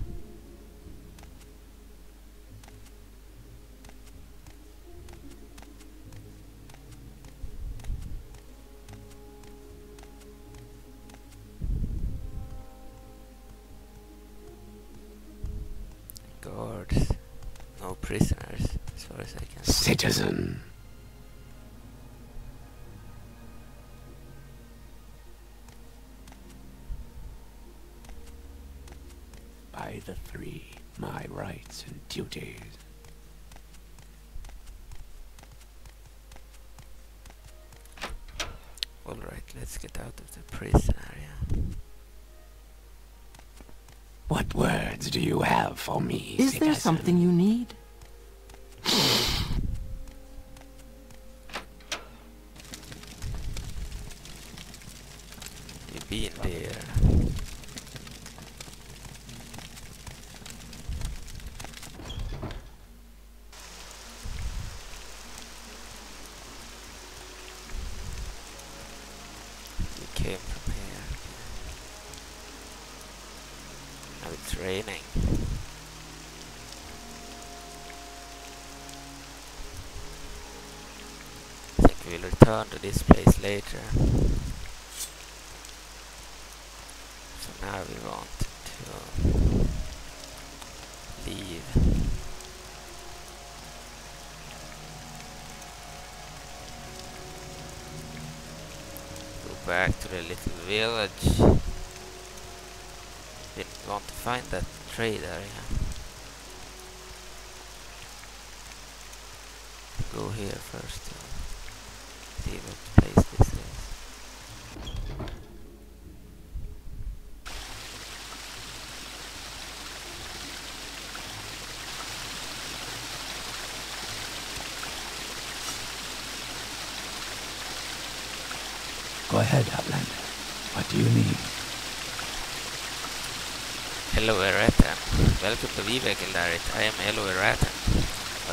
Guards. No prisoners, as far as I can. Citizen. Duties. Alright, let's get out of the prison area. What words do you have for me, Is there something you need? Village. Didn't want to find that trade area. Go here first see what place this is. Go ahead, Outlander. Do you need? Hello, Erratan. Welcome to Vivec Eldarit. I am Elo Erratan.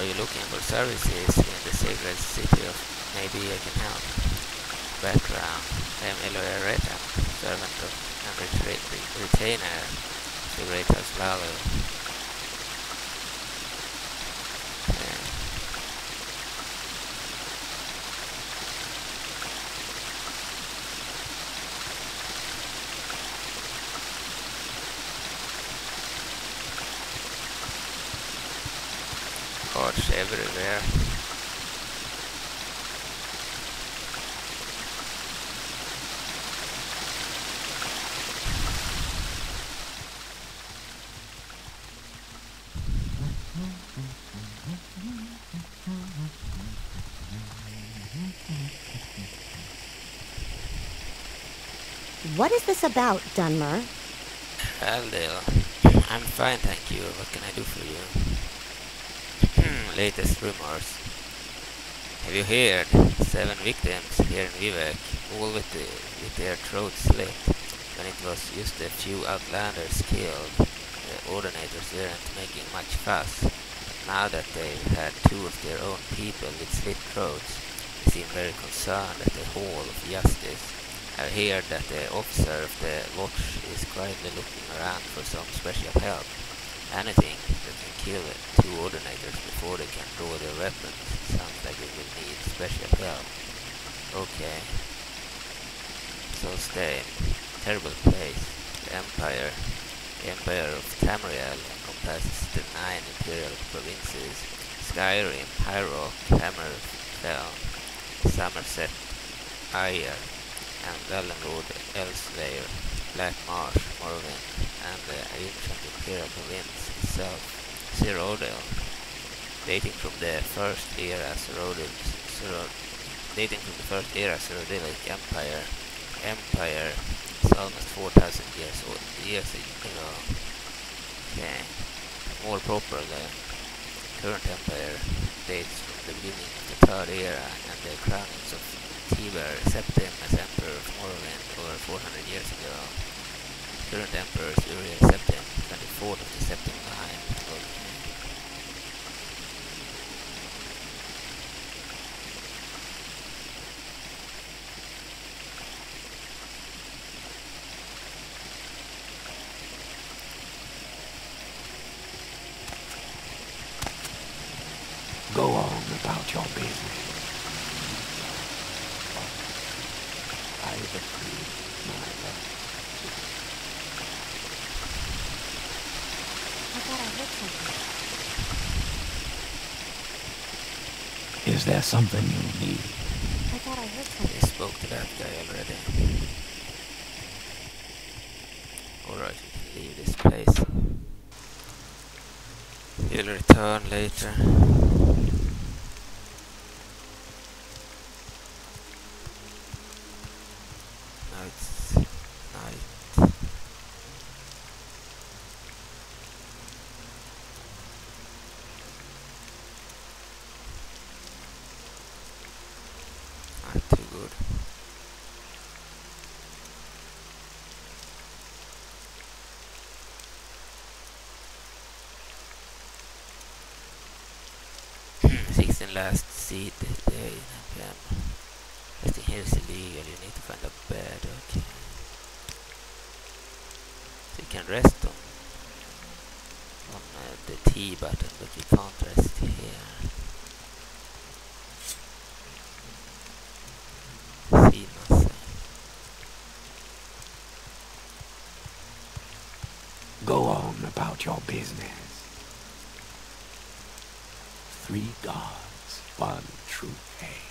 Are you looking for services in the sacred city of... Maybe I can help. Background. I am Elo Erratan, servant of and retainer of the Great House Hlaalu. Okay. Everywhere. What is this about, Dunmer? Aldale. I'm fine, thank you. What can I do for you? Latest rumors. Have you heard? Seven victims here in Vivec, all with, the, with their throats slit. When it was just a few outlanders killed, the ordinators weren't making much fuss. Now that they've had two of their own people with slit throats, they seem very concerned at the Hall of Justice. I hear that the officer of the watch is quietly looking around for some special help. Anything that can kill two ordinators before they can draw their weapons sounds like will need special help. Okay. So stay. Terrible place. The Empire. The Empire of Tamriel encompasses the nine imperial provinces. Skyrim, Rock, Hammerfell, Summerset Isle, and Valenwood, Elsweyr, Black Marsh, Morrowind, and the ancient imperial province itself, Cyrodiil, dating from the first era Cyrodiil, Cyrod, dating from the first era Cyrodiilic Empire. Empire is almost 4,000 years old, years ago. Okay. More proper, the current empire dates from the beginning of the third era and the crownings of Tiber Septim as Emperor of Morrowind over 400 years ago. Current Emperor is Uriel Septim, 24th of the Septim line. Okay. Go on about your business. I the free, my love. I thought I heard something. Is there something you need? I thought I heard something. We spoke to that guy already. Alright, leave this place. We'll return later. Now it's night. Not too good. Sixteen last seat day, 9 p.m. Resting here is illegal. You need to find a bed. Okay. So you can rest on on uh, the T button, but you can't rest here. See nothing. Go on about your business. Three gods, one true faith.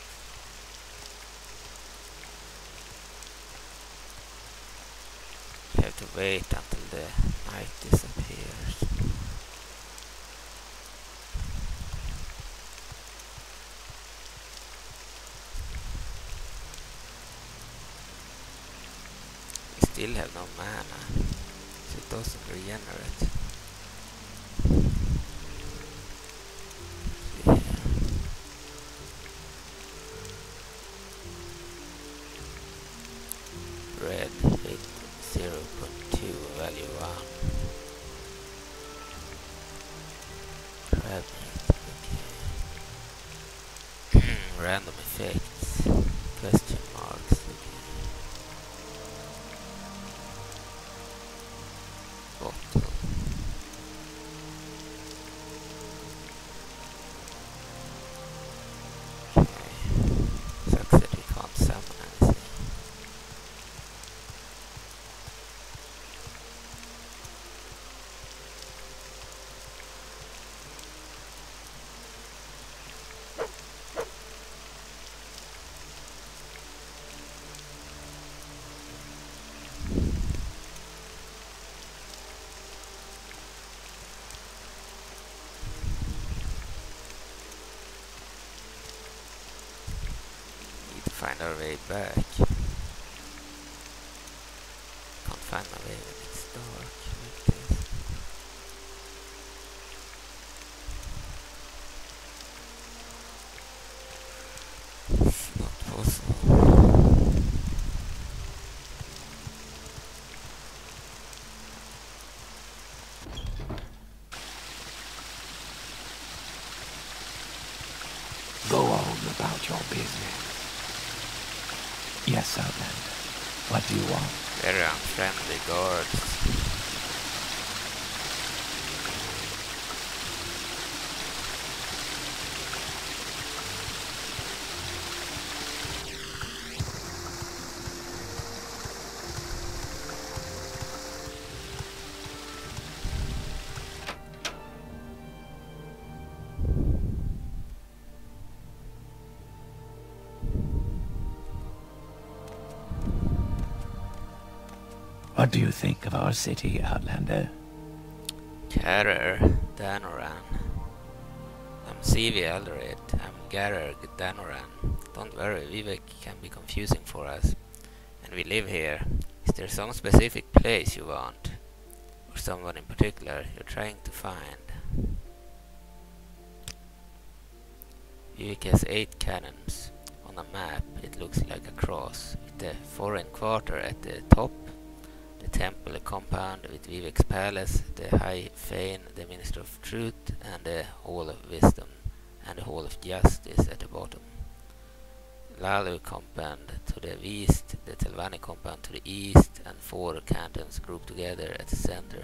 You have to wait until the night disappears. We still have no mana, it doesn't regenerate. Find our way back. What do you think of our city, Outlander? Karer Danoran. I'm Sivi Eldoret. I'm Garer Danoran. Don't worry, Vivec can be confusing for us. And we live here. Is there some specific place you want? Or someone in particular you're trying to find? Vivec has eight cantons. On a map it looks like a cross, with the foreign quarter at the top compound with Vivec's palace, the High Fane, the Ministry of Truth, and the Hall of Wisdom, and the Hall of Justice at the bottom. Hlaalu compound to the east, the Telvanni compound to the east, and four cantons grouped together at the center.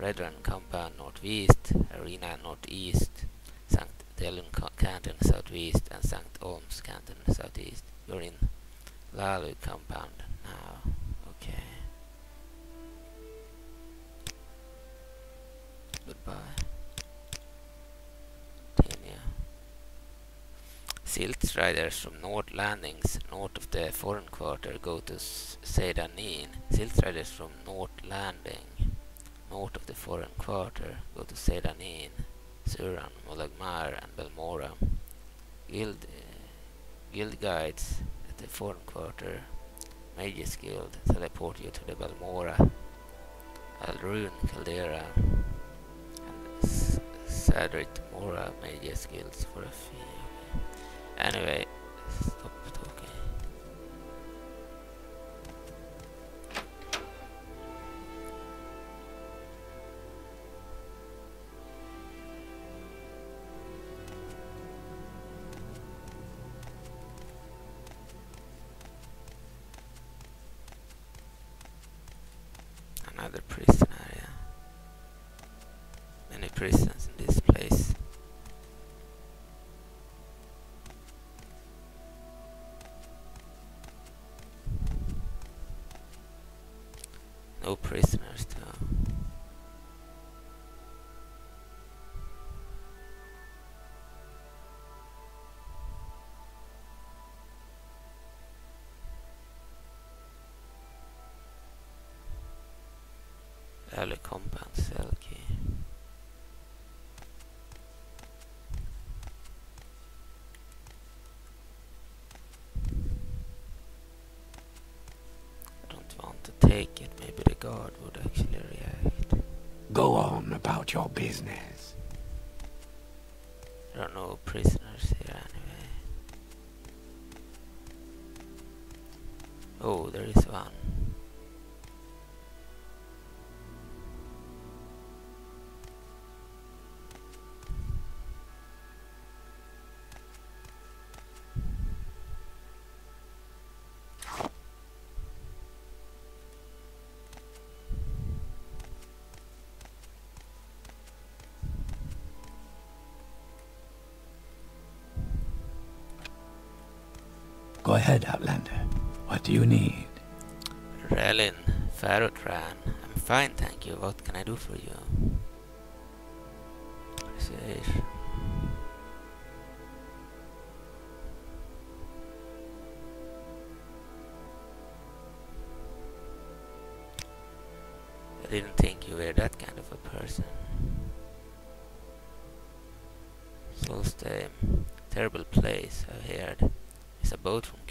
Redoran compound northeast, Arena northeast, St. Delyn canton southeast, and St. Olms canton southeast. You're in Hlaalu compound Silt riders from North Landings, north of the foreign quarter, go to Seyda Neen. Silt riders from North Landing, north of the foreign quarter, go to Seyda Neen, Suran, Molag Mar, and Balmora. Guild, uh, guild guides at the foreign quarter, Mages Guild, teleport you to the Balmora, Ald'ruhn, Caldera, and Sadrit Mora Mages Guilds for a fee. Anyway, Early compound cell key. I don't want to take it. Maybe the guard would actually react. Go on about your business. There are no prisoners eh? Ahead, Outlander. What do you need? Relin, Farotran. I'm fine, thank you. What can I do for you? Appreciation. I didn't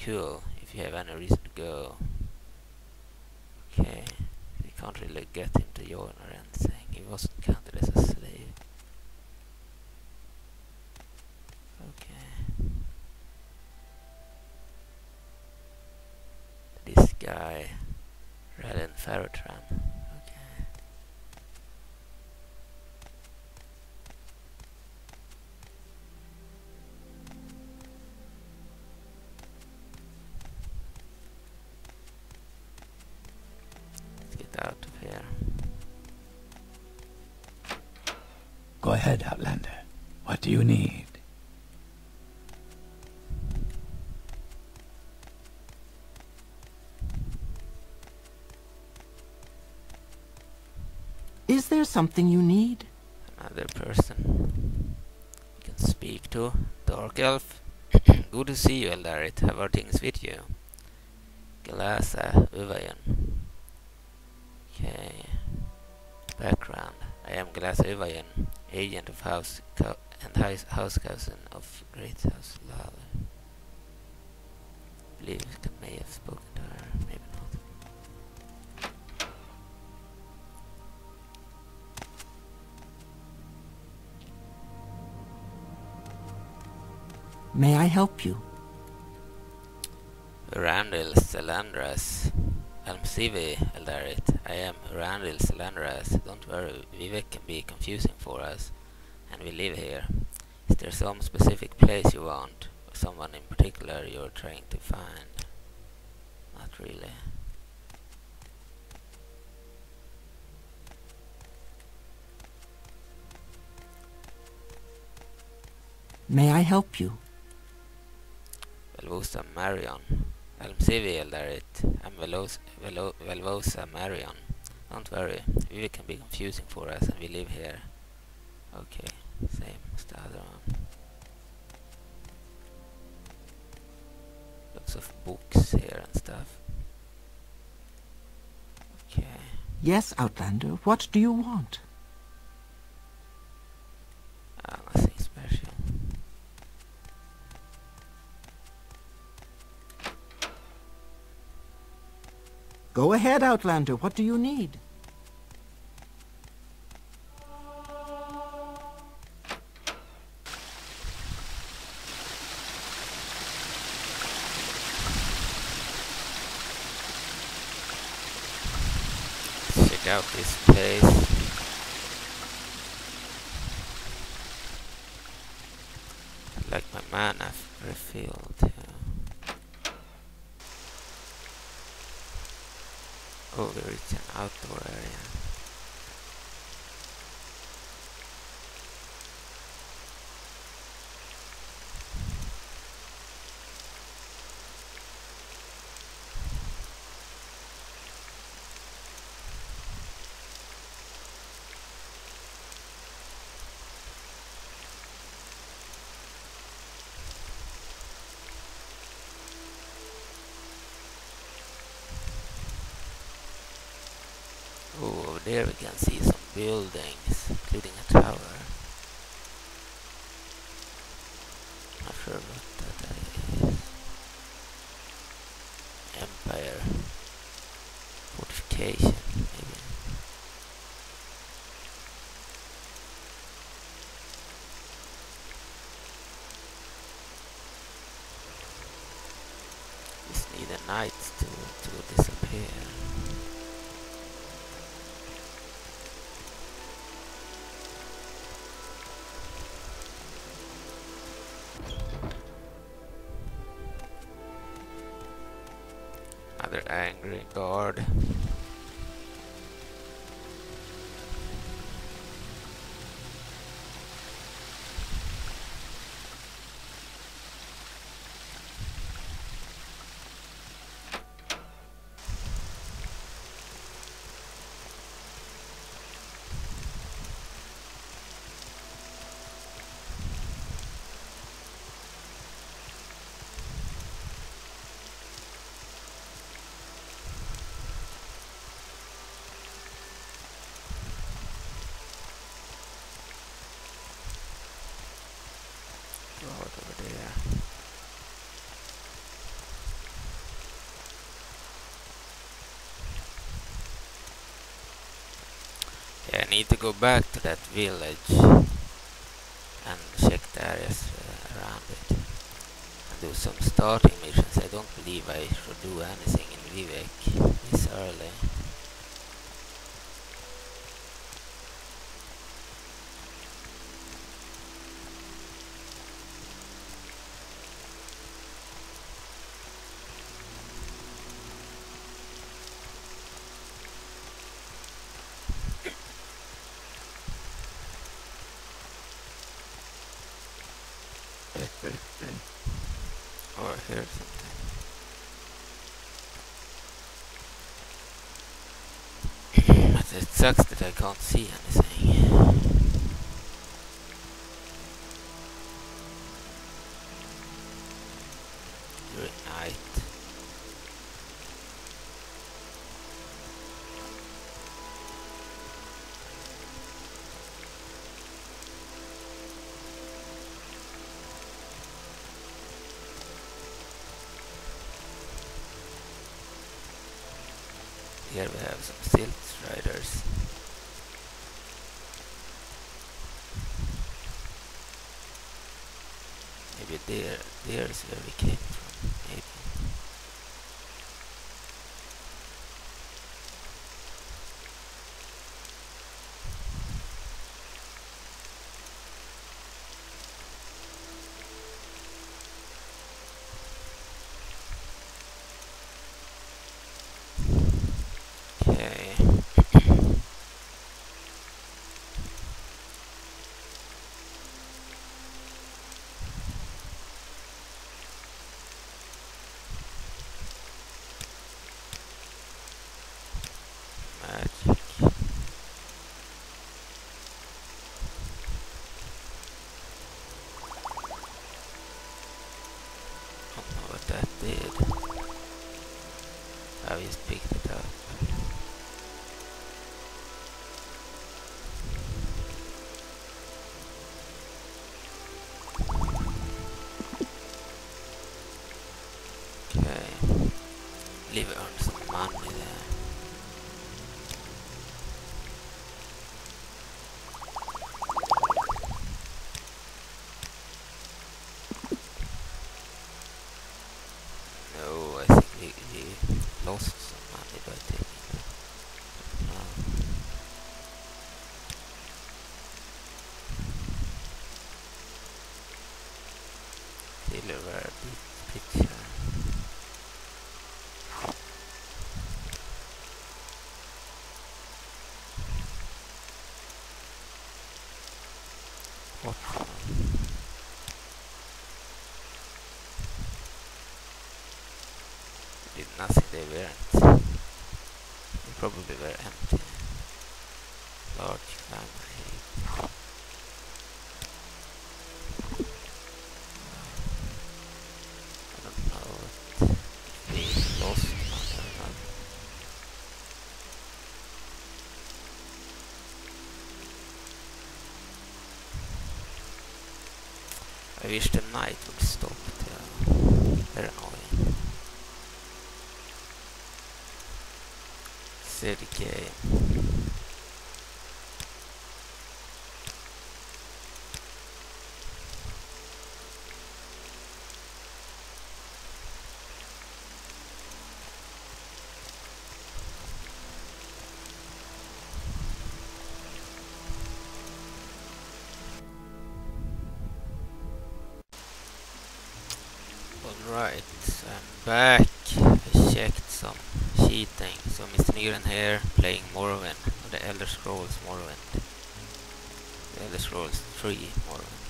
Khuul, if you have any reason to go. Okay, we can't really get him to join or anything. He wasn't counted ahead, Outlander. What do you need? Is there something you need? Another person you can speak to. Dark Elf. Good to see you, Eldarit. How are things with you? Galasa Uvayan. Okay. Background. I am Galasa Uvayan, agent of House Co and house, house cousin of Great House Hlaalu. believe I may have spoken to her, maybe not. May I help you? Randall Salandras. Almsivi, Eldarit. I am Randall Salandras. Don't worry, Vivec can be confusing for us, and we live here. Is there some specific place you want, or someone in particular you're trying to find? Not really. May I help you? Velvosa Marion. Almsivi, Eldarit. I'm Velos Velo Velvosa Marion. Don't worry, Vivec can be confusing for us, and we live here. Okay, same as the other one. lots of books here and stuff. Okay. Yes, Outlander, what do you want? Ah, Go ahead, Outlander, what do you need? Check out this place. Like my mana refilled. Yeah. Oh, there is an outdoor area. There we can see some buildings, need to go back to that village and check the areas uh, around it and do some starting missions. I don't believe I should do anything in Vivec this early. Or here's something. but it sucks that I can't see anything. What? did nothing, they weren't. They probably were empty. Alright, I'm back. I checked some cheating. So Mr. Nygren here playing Morrowind, the Elder Scrolls Morrowind. The Elder Scrolls 3 Morrowind.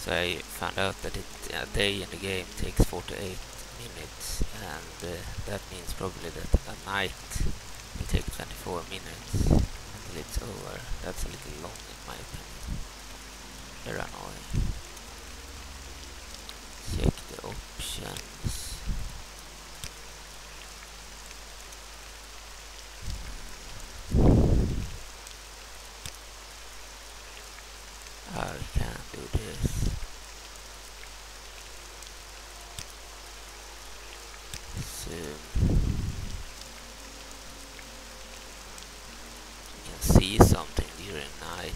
So I found out that it, a day in the game takes 48 minutes and uh, that means probably that a night will take 24 minutes until it's over. That's a little long in my opinion. Check the options. I can do this. Zoom. You can see something during night.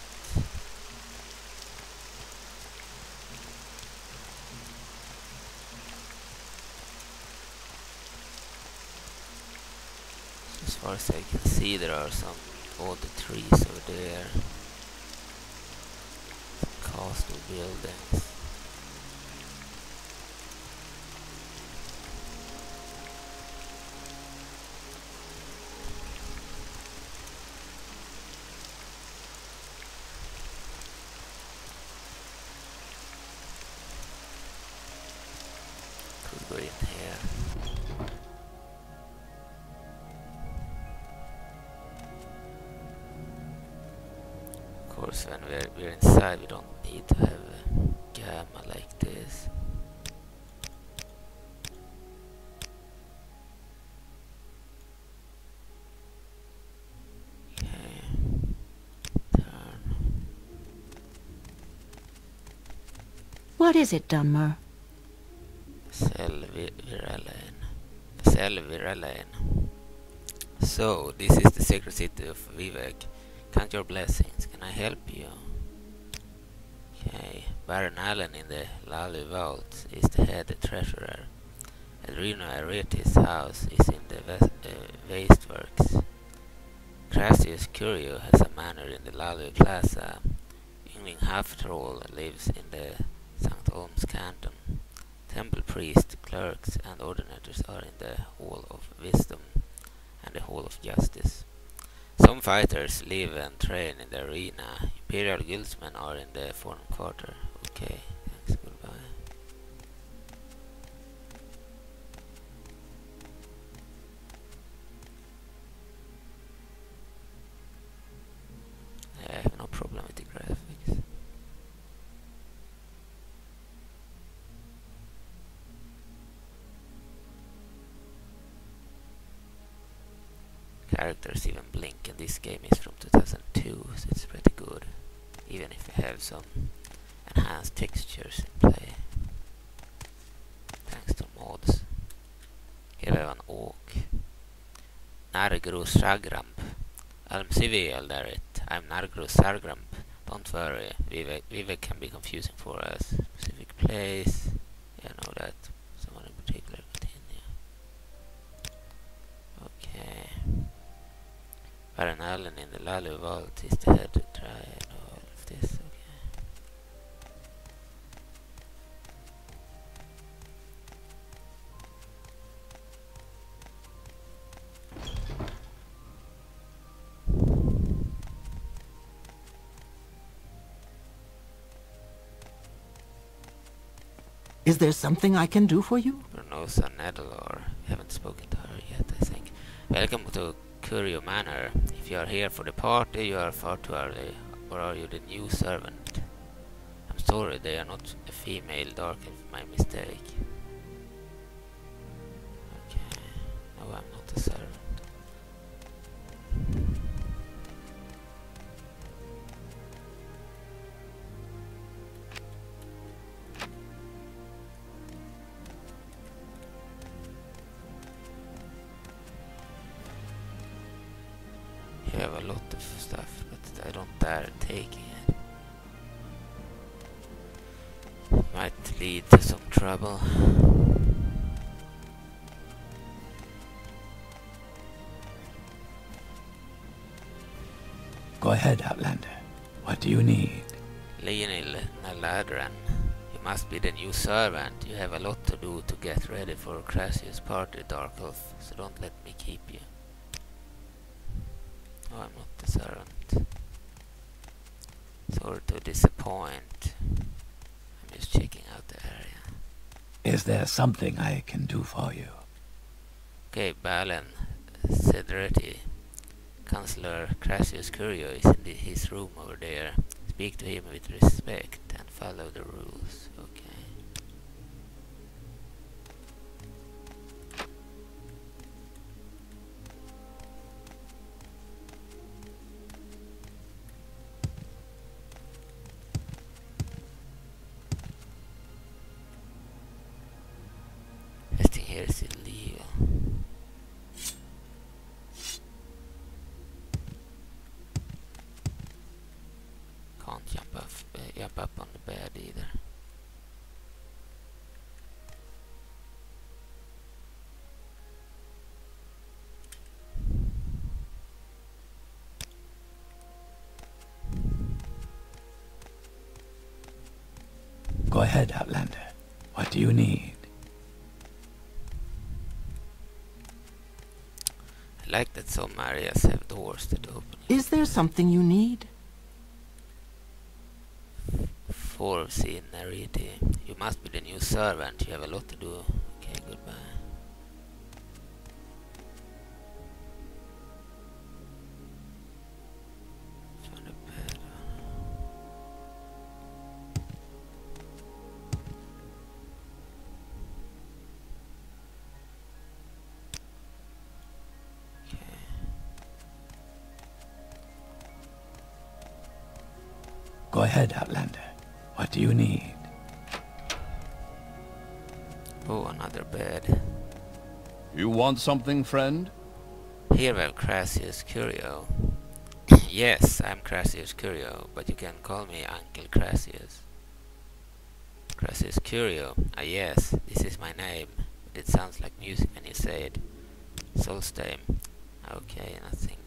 As far as I can see, there are some old trees over there. Of when we're, we're inside, we don't need to have a gamma like this. Okay. Turn. What is it, Dunmer? Selviralen. Selviralen. So, this is the sacred city of Vivec. Count your blessings. I help you? Okay. Baren Alen in the Hlaalu Vault is the head treasurer. Adreno Areti's house is in the uh, Wasteworks. Crassius Curio has a manor in the Hlaalu Plaza. Yngling Halftroll lives in the St. Olms Canton. Temple priests, clerks, and ordinators are in the Hall of Wisdom and the Hall of Justice. Some fighters live and train in the arena. Imperial guildsmen are in the Foreign Quarter. Okay, some enhanced textures in play. Thanks to mods. Here we have an oak Nargru Sagramp I'm civil there it I'm Nargru Sagramp don't worry. Vivec, Vivec can be confusing for a specific place. Yeah know that. Someone in particular continue okay. Baren Alen in the Hlaalu Vault is the head Is there something I can do for you? No, Brunosa Nedalor. Haven't spoken to her yet, I think. Welcome to Curio Manor. If you are here for the party, you are far too early. Or are you the new servant? I'm sorry, they are not a female dark elf, my mistake. Naladran, you must be the new servant. You have a lot to do to get ready for Crassius' party, Dark Elf, so don't let me keep you. Oh, I'm not the servant. Sorry to disappoint. I'm just checking out the area. Is there something I can do for you? Okay, Balin Cedretti. Chancellor Crassius Curio is in his room over there. Speak to him with respect follow the rules. Ahead, Outlander. What do you need? I like that some areas have doors that open. Is there something you need? For scenery, you must be the new servant. You have a lot to do. Want something, friend? Here have Crassius Curio. yes, I'm Crassius Curio, but you can call me Uncle Crassius. Crassius Curio. Ah yes, this is my name. It sounds like music when you say it. Solstheim. Okay, nothing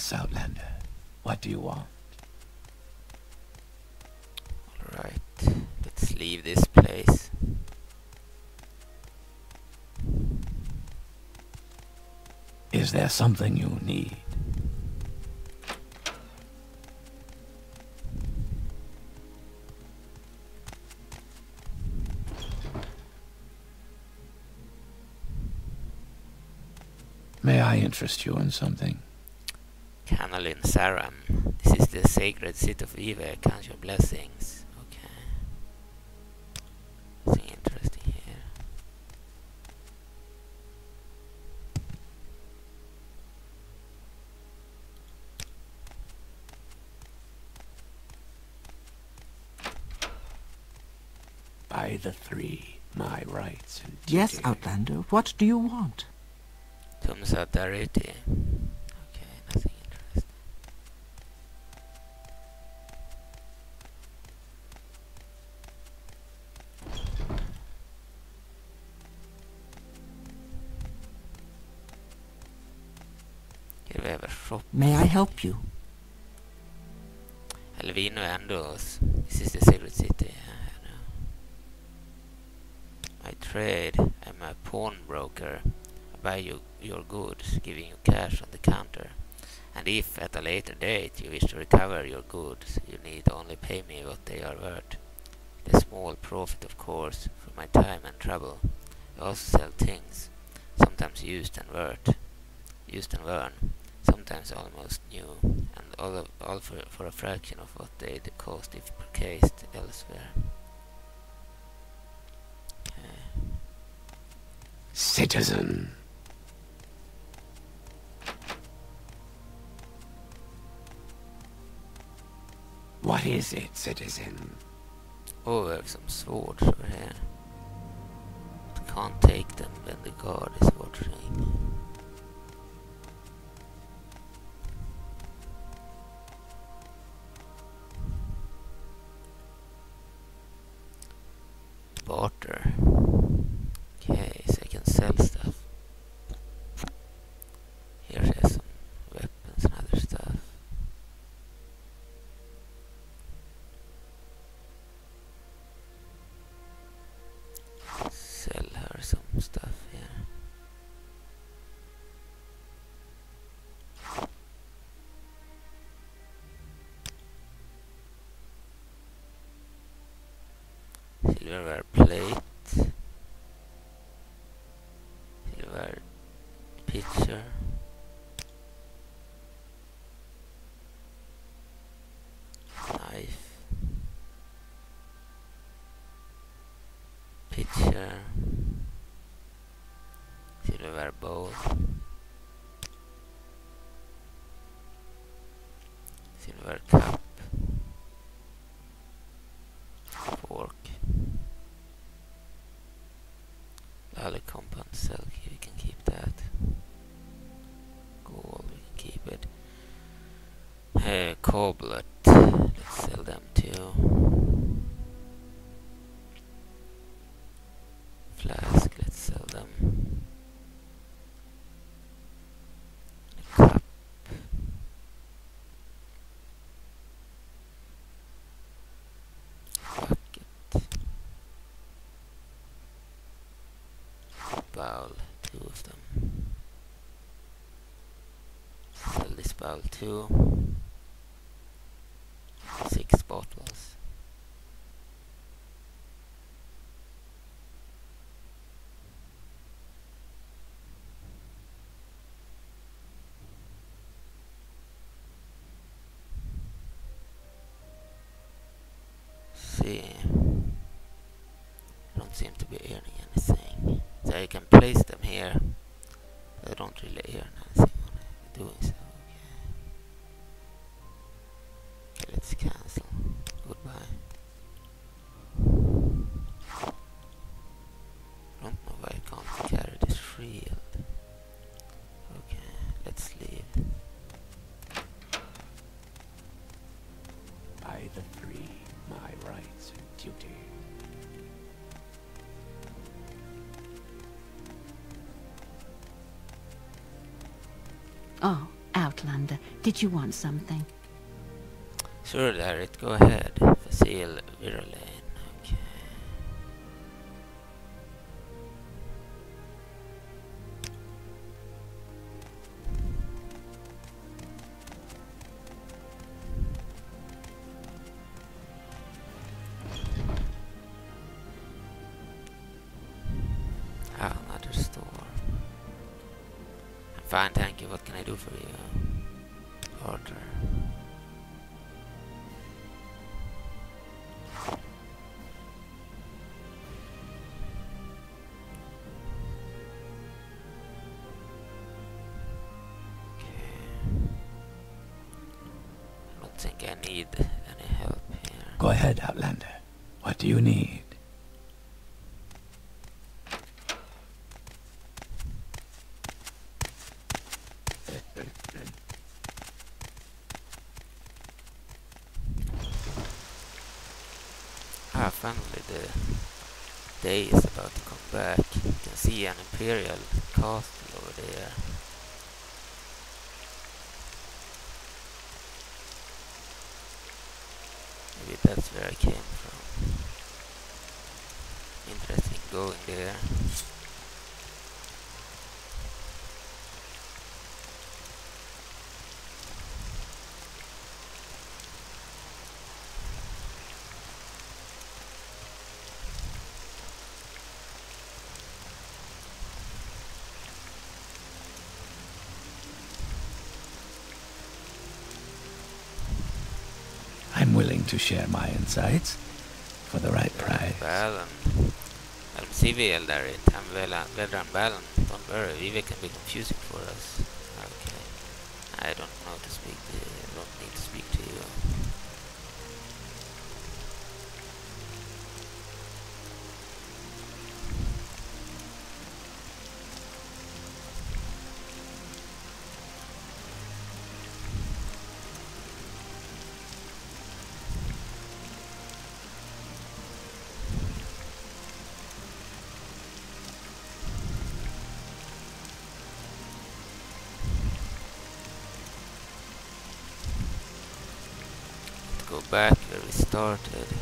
Yes, Outlander. What do you want? Alright, let's leave this place. Is there something you need? May I interest you in something? Canalin Saram. This is the sacred seat of Eve. Count your blessings. Okay. Something interesting here. By the three, my rights and Yes. Outlander, what do you want? Tumsa Dariti. Help you? Alvino Andos. This is the sacred city. I trade. I'm a pawnbroker. I buy you your goods, giving you cash on the counter. And if at a later date you wish to recover your goods, you need only pay me what they are worth. The small profit, of course, for my time and trouble. I also sell things, sometimes used and worth, used and worn, sometimes almost new, and all, of, all for, for a fraction of what they'd cost if purchased elsewhere. Okay. Citizen. What is it, citizen? Oh, we have some swords over here. But can't take them when the guard is watching. Pitcher. Silverware bowl. Silver cup. Fork. Lally compound silk, we can keep that. Gold, we can keep it. Uh, coblet, Bowl too. Six bottles. See. I Don't seem to be earning anything. So I can place them here. I don't really earn anything doing so. Outlander, did you want something? Sure, Larry, go ahead. Facile Virulane. the day is about to come back. You can see an Imperial cast to share my insights for the right price. Balan. I'm CVL Darit. I'm well, well run Balan. Don't worry, Vivec can be confusing. started eh,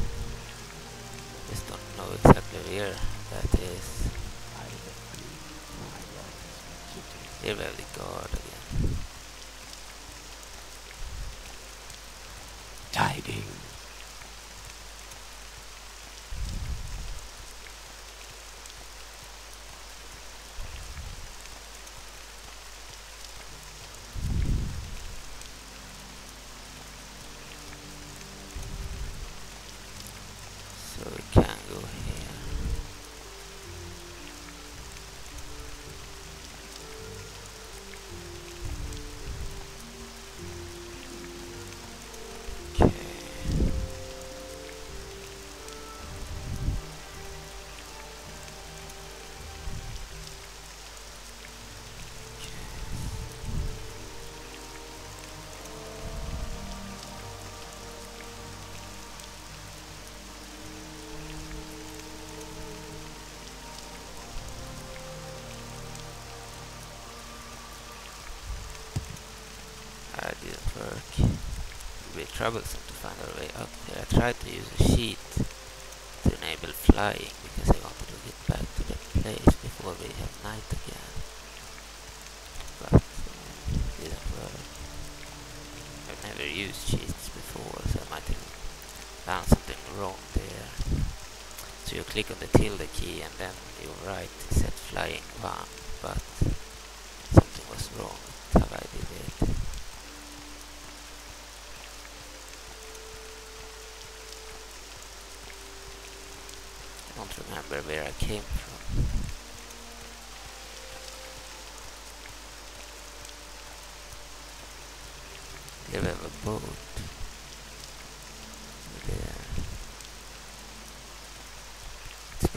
troublesome to find our way up here. I tried to use a sheet to enable flying,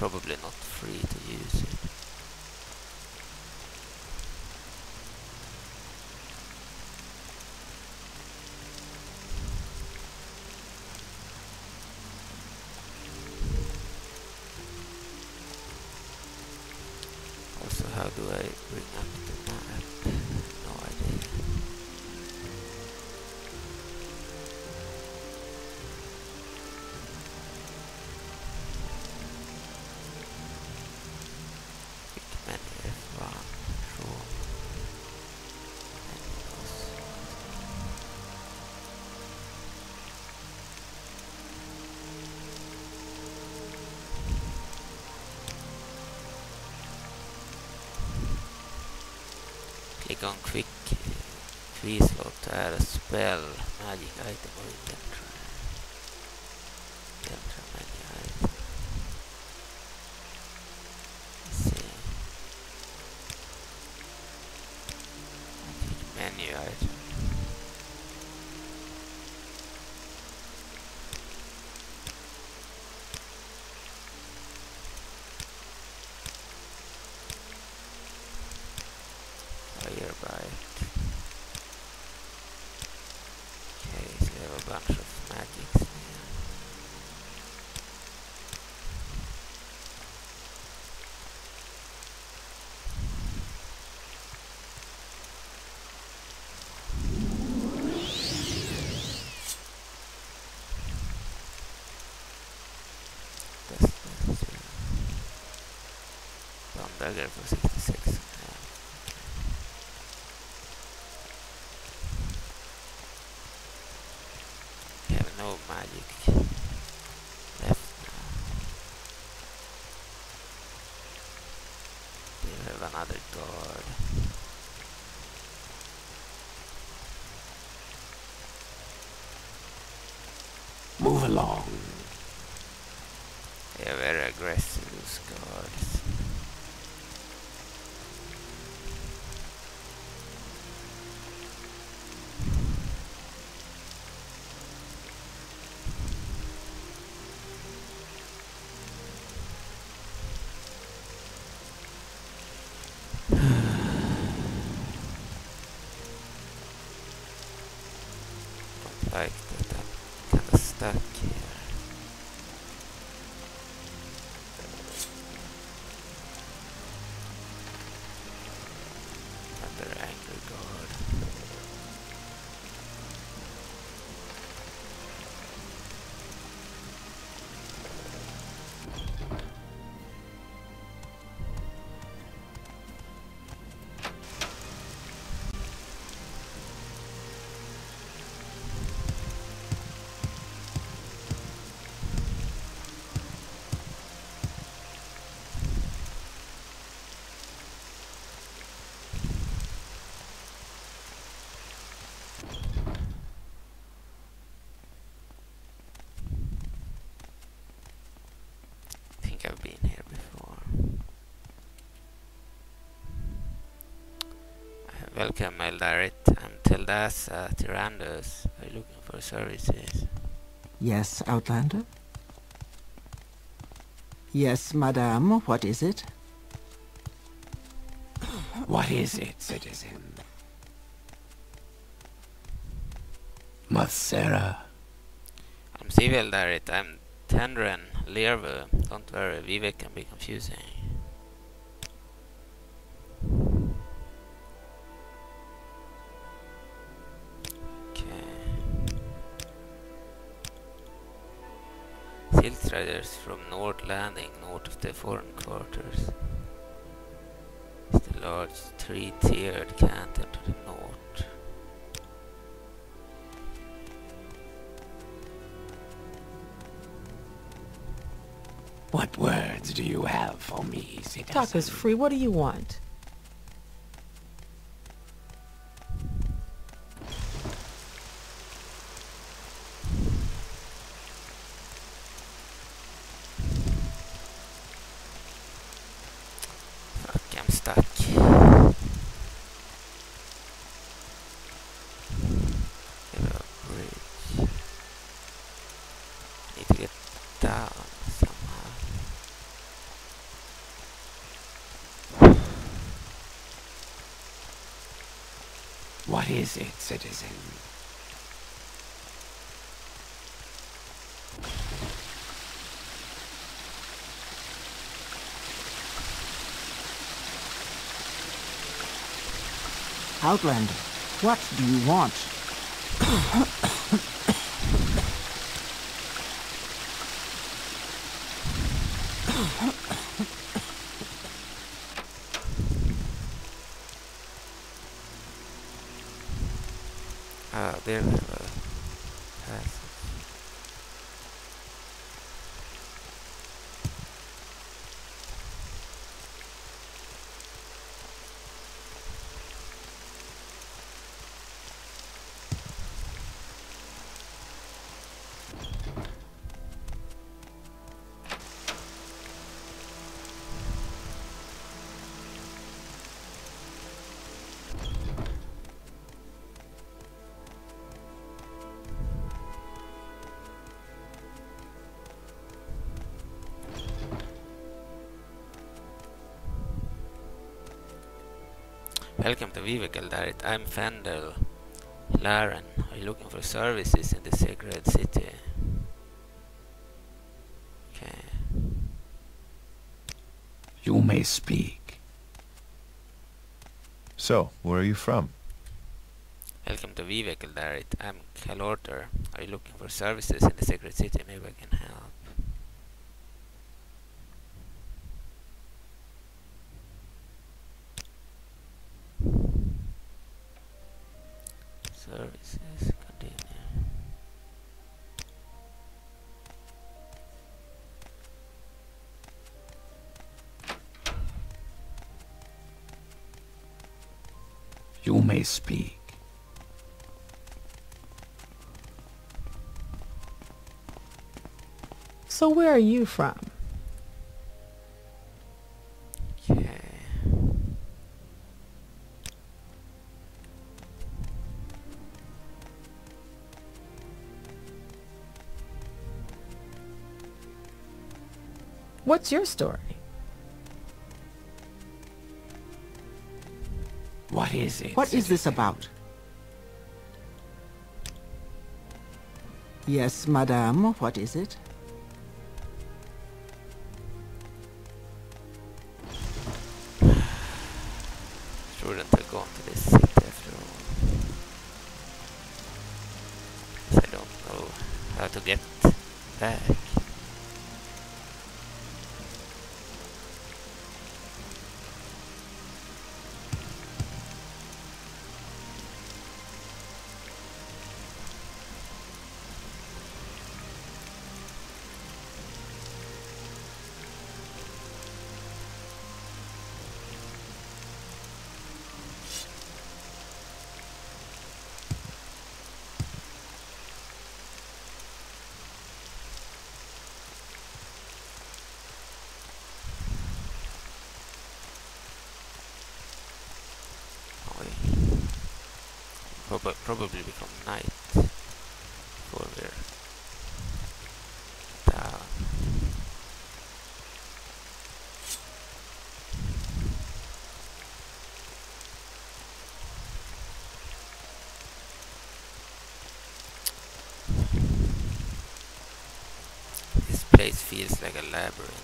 probably not free to use it. Add a spell, magic item or inventory. Inventory menu item. Let's see. Magic menu item. Fire bite. Okay, so we have a bunch of magics here. That's that's uh, Dawn dagger for 66. Yeah. We have no magic left now. We have another guard. Move along. They are very aggressive, those guards. Uh, Welcome, Eldarit. I'm Tildasa Tyrannus. Are you looking for services? Yes, Outlander? Yes, madame, what is it? What is it, citizen? Masera. I'm Civil Eldarit. I'm Tendren Lervu. Don't worry, Vivec can be confusing. Silt from North Landing, north of the foreign quarters. It's the large three-tiered canton to the north. What words do you have for me, citizen? Talk is free. What do you want? Fuck, I'm stuck. Give a bridge. Need to get down somehow. What is it, citizen? Outlander, what do you want? Welcome to Vehicle Diary. I'm Fendel Laren. Are you looking for services in the Sacred City? Okay. You may speak. So, where are you from? Welcome to Vehicle Diary. I'm Kalorter. Are you looking for services in the Sacred City? Maybe I can May speak. So where are you from? Okay. What's your story? What is it? What is this about? Yes, madame, what is it? A labyrinth,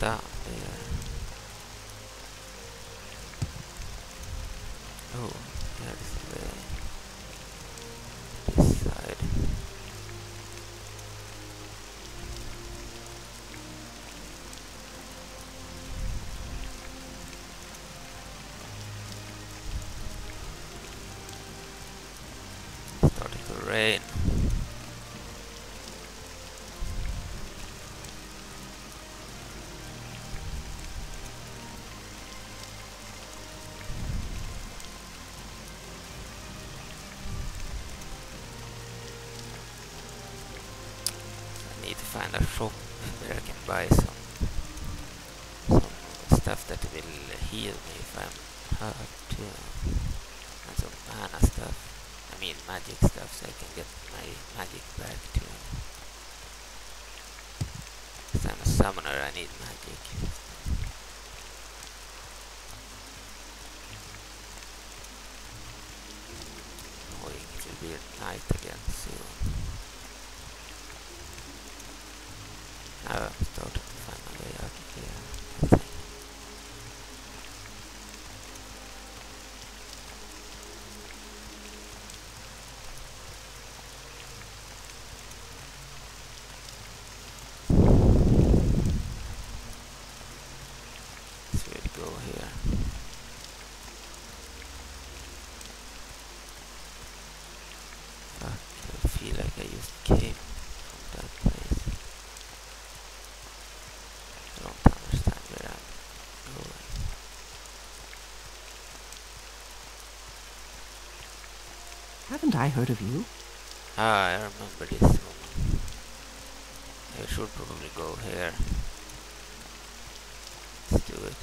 I want A shop where I can buy some some stuff that will heal me if I'm hurt. And some mana stuff. I mean magic stuff so I can get my magic back too. I'm a summoner, I need magic. Annoying, it will be night again soon. Now I'm starting to find my way out of here. I think. So we'll go here. Fuck, I feel like I just came from that place. I don't understand where I'm going. I heard of you? Ah, I remember this. I should probably go here. Let's do it.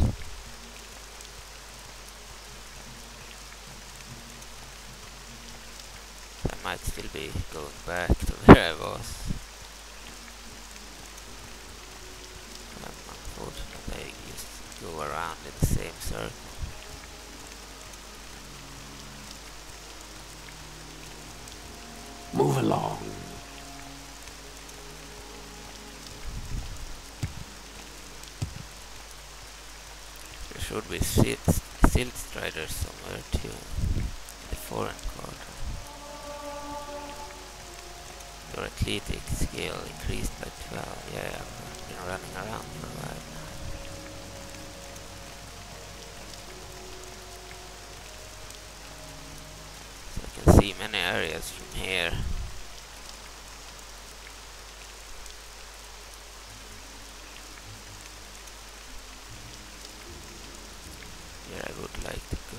I might still be going back to where I was. Um, unfortunately, I just go around in the same circle. Move along. There should be silt, silt striders somewhere too. In the foreign quarter. Your athletic skill increased by 12. Yeah, I've been running around for a while now. So I can see many areas from here. Here I would like to go.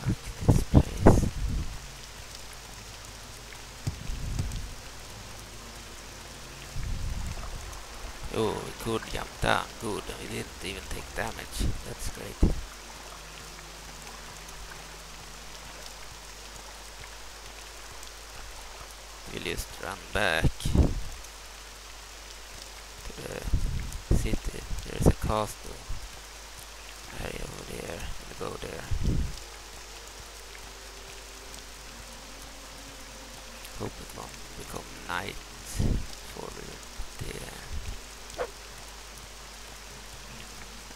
Fuck this place. Oh, we could jump down. Good. We didn't even take damage. That's great. We'll just run back to the city. There's a castle area over there. We'll go there. Hope it won't become night before we're there.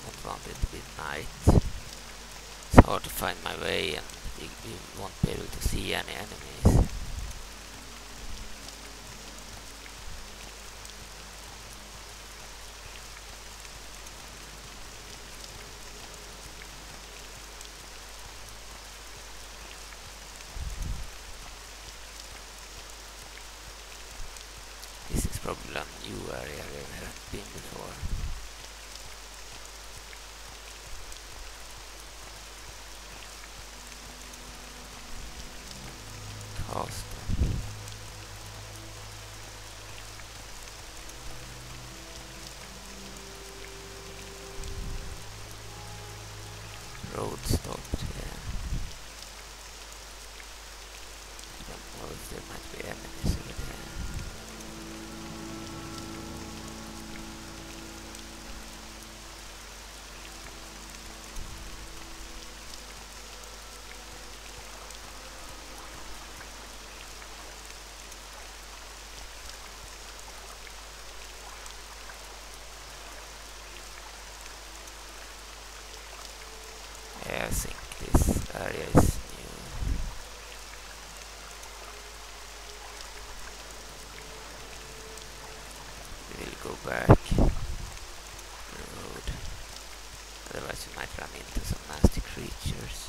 Don't want it to be night. It's hard to find my way and we, we won't be able to see any enemies. This is probably a new area we haven't been before. Castle. Road stopped here. Don't know if there might be enemies over there. Yeah, I think this area is new. We will go back the road. Otherwise we might run into some nasty creatures.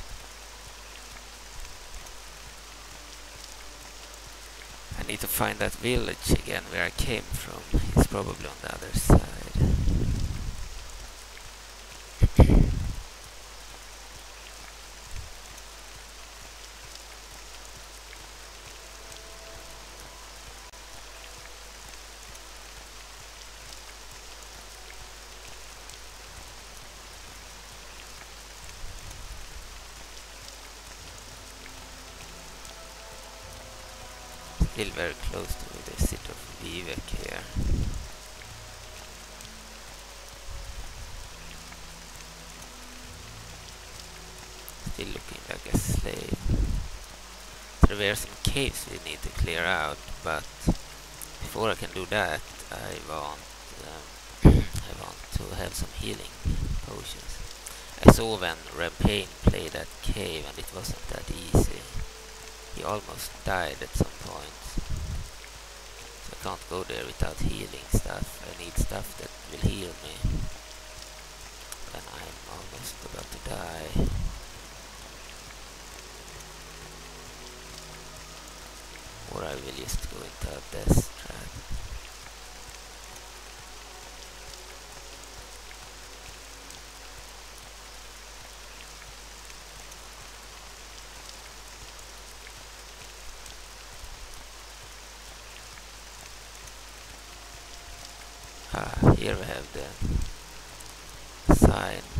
I need to find that village again where I came from. It's probably on the other side. Still very close to the city of Vivec here. Still looking like a slave. There were some caves we need to clear out, but before I can do that, I want um, I want to have some healing potions. I saw when Rampain played that cave, and it wasn't that easy. He almost died at some can't go there without healing stuff. I need stuff that will heal me. And I'm almost about to die. Or I will just go into a death trap. Ah, here we have the signs.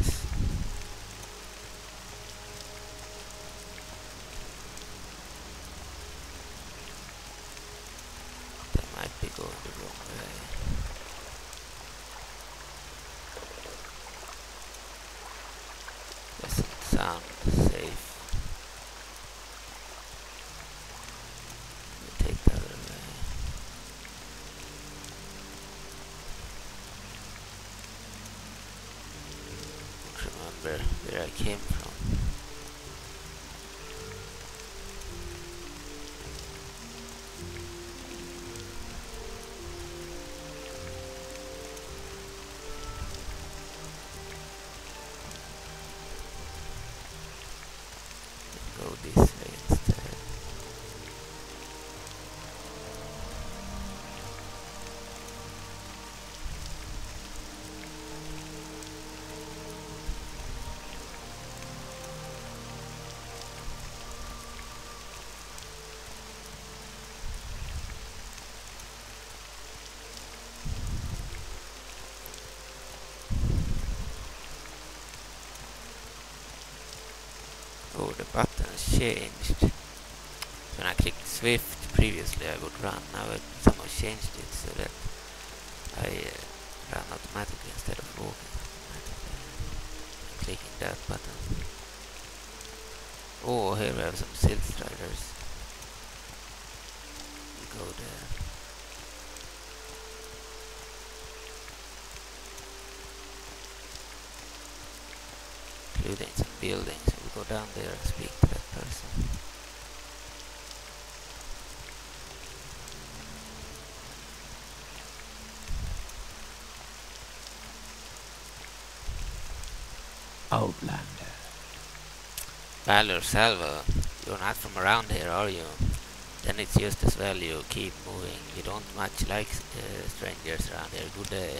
Changed. When I clicked Swift previously I would run, now it somehow changed it so that I uh, ran automatically instead of walking. Clicking that button. Oh, here we have some Silt Striders. We go there. Including some buildings. We go down there and speak. Outlander. Valor Salvo, you're not from around here, are you? Then it's just as well you keep moving. You don't much like uh, strangers around here. Good day.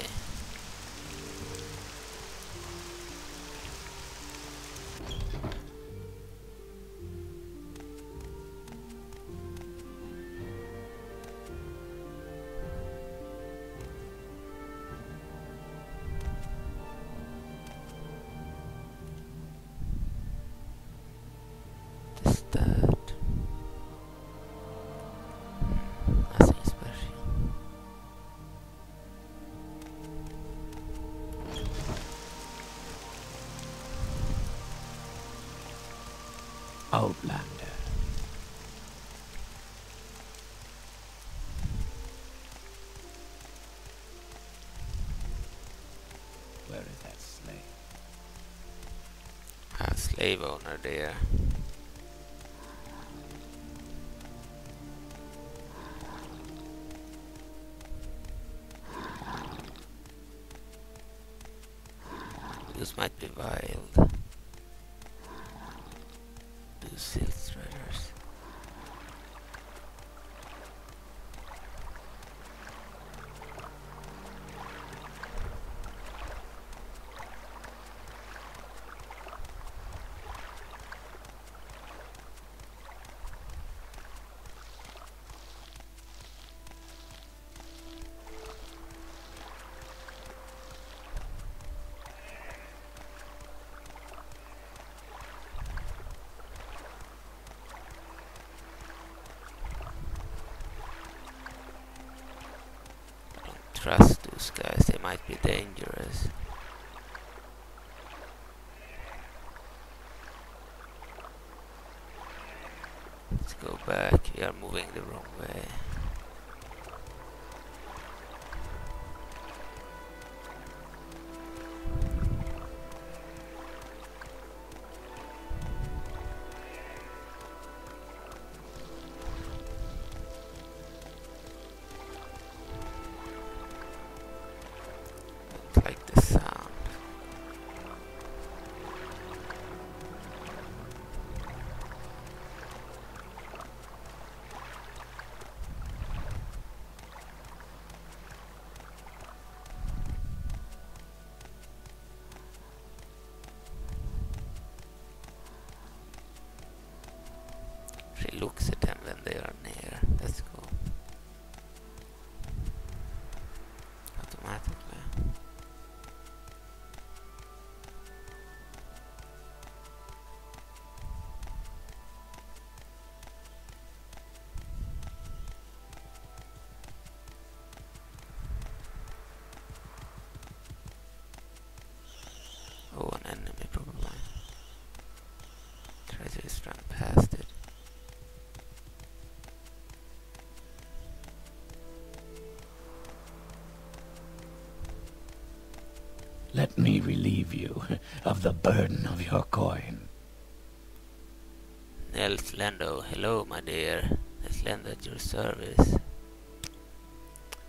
There. This might be wild. Two silt striders. Looks at them when they are near. Let me relieve you of the burden of your coin. Nels Llando, hello my dear. Nels Llando at your service.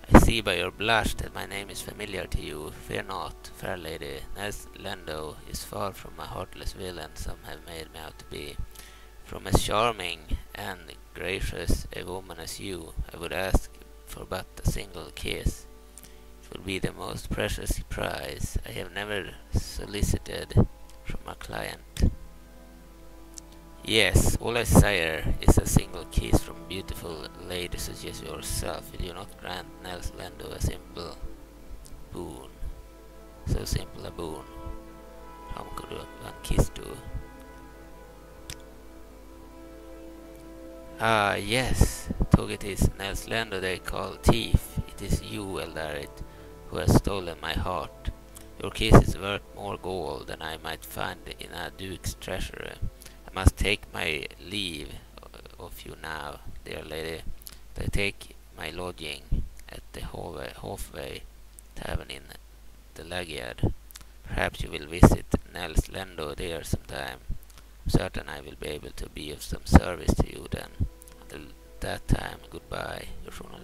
I see by your blush that my name is familiar to you. Fear not, fair lady. Nels Llando is far from a heartless villain some have made me out to be. From as charming and gracious a woman as you, I would ask for but a single kiss. Would be the most precious prize I have never solicited from a client. Yes, all I desire is a single kiss from beautiful lady such as yourself. Will you not grant Nels Llando a simple boon? So simple a boon. How could one kiss do? Ah, yes. It is Nels Llando they call thief, it is you, Eldarit, who has stolen my heart. Your kiss is worth more gold than I might find in a duke's treasury. I must take my leave of you now, dear lady. I take my lodging at the halfway tavern in Pelagiad. Perhaps you will visit Nels Llando there sometime. I'm certain I will be able to be of some service to you then. Until that time, goodbye. Your journal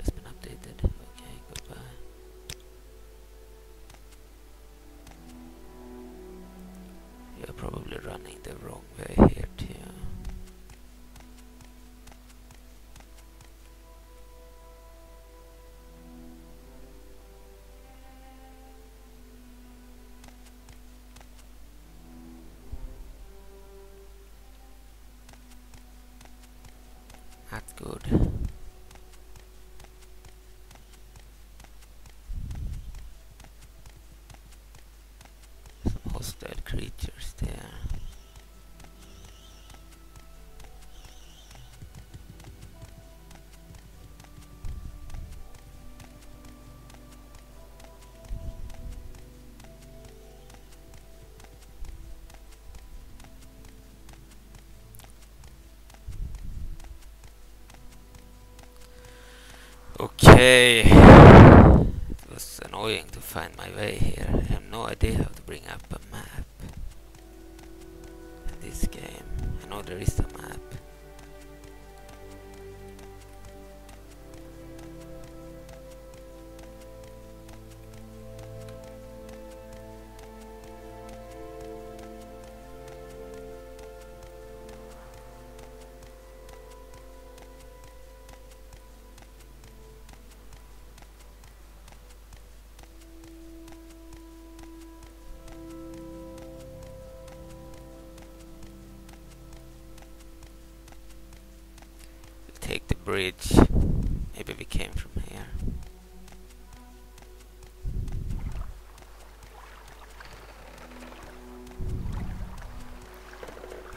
It was annoying to find my way here. I have no idea how to bring up a map. In this game. I know there is bridge. Maybe we came from here.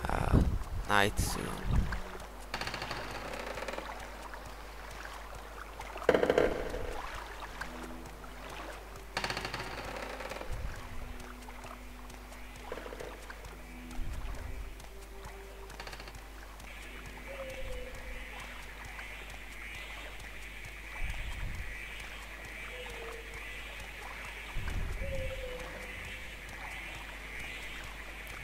Ah, night soon.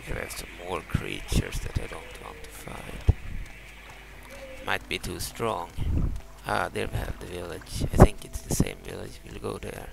Here I have some more creatures that I don't want to fight. Might be too strong. Ah, there we have the village. I think it's the same village. We'll go there.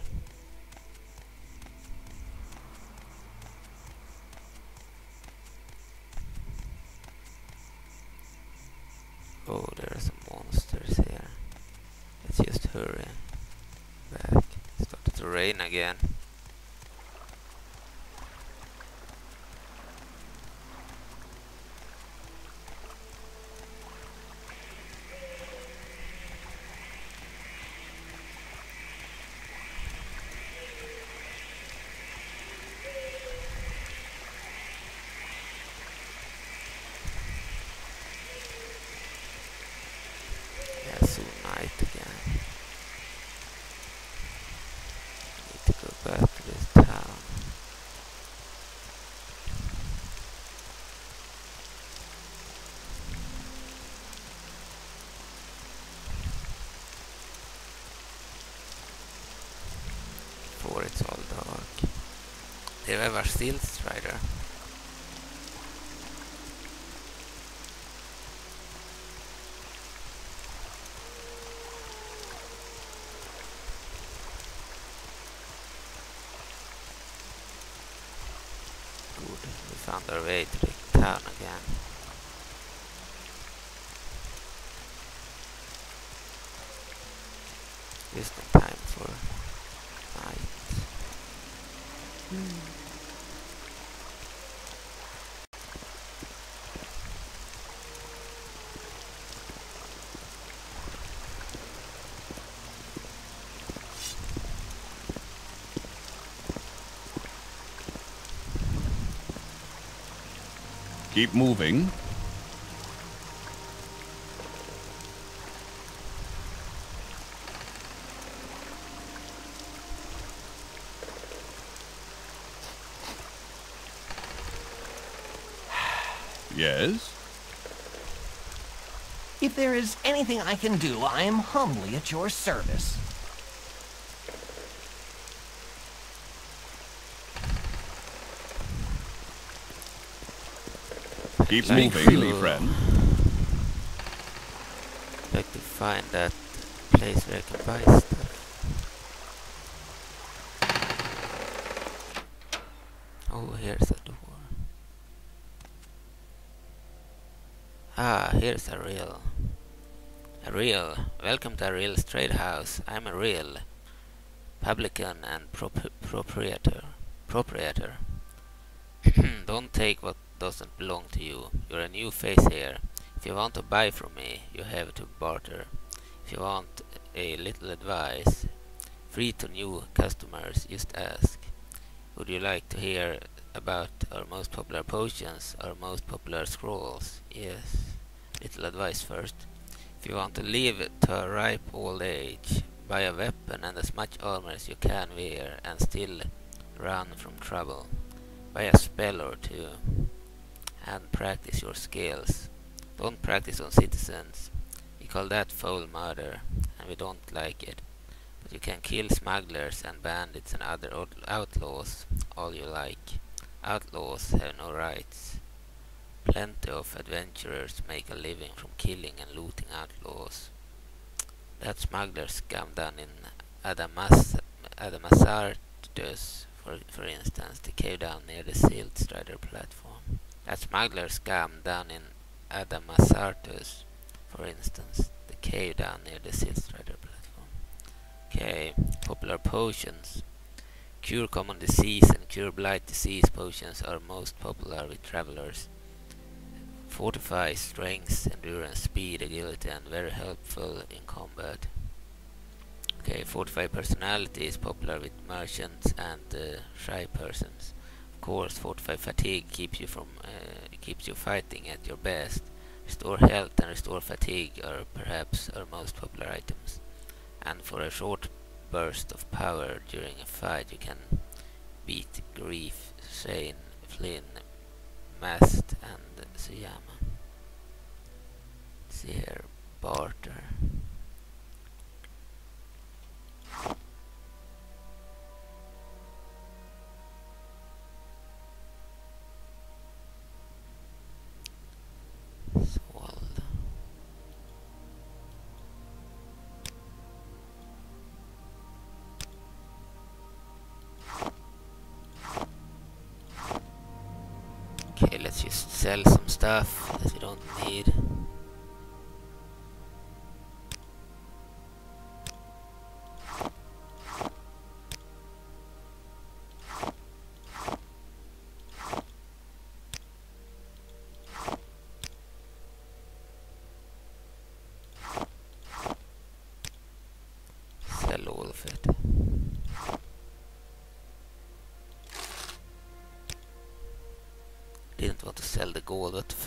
de Weber Keep moving. Yes? If there is anything I can do, I am humbly at your service. Keep Like moving, to- friend. like to find that place where I can buy stuff. Oh, here's a door. Ah, here's Arrille. A real. Welcome to Arrille trade house. I'm Arrille publican and prop- proprietor. Proprietor. Don't take what doesn't belong to you. You're a new face here. If you want to buy from me, you have to barter. If you want a little advice, free to new customers, just ask. Would you like to hear about our most popular potions, our most popular scrolls? Yes. Little advice first. If you want to live to a ripe old age, buy a weapon and as much armor as you can wear and still run from trouble. Buy a spell or two practice your skills. Don't practice on citizens. We call that foul murder, and we don't like it. But you can kill smugglers and bandits and other outlaws all you like. Outlaws have no rights. Plenty of adventurers make a living from killing and looting outlaws. That smuggler scum done in Adamas Addamasartus, for, for instance, the cave down near the Silt Strider platform. That smuggler's scam down in Addamasartus, for instance, the cave down near the Silt Strider platform. Okay, popular potions. Cure common disease and cure blight disease potions are most popular with travelers. Fortify strength, endurance, speed, agility, and very helpful in combat. Okay, fortify personality is popular with merchants and uh, shy persons. Course, fortify fatigue keeps you from uh, keeps you fighting at your best. Restore health and restore fatigue are perhaps our most popular items. And for a short burst of power during a fight, you can beat Greef, Shein, Flin, Mazte, and Sujamma. See here, barter. Okay, let's just sell some stuff that we don't need.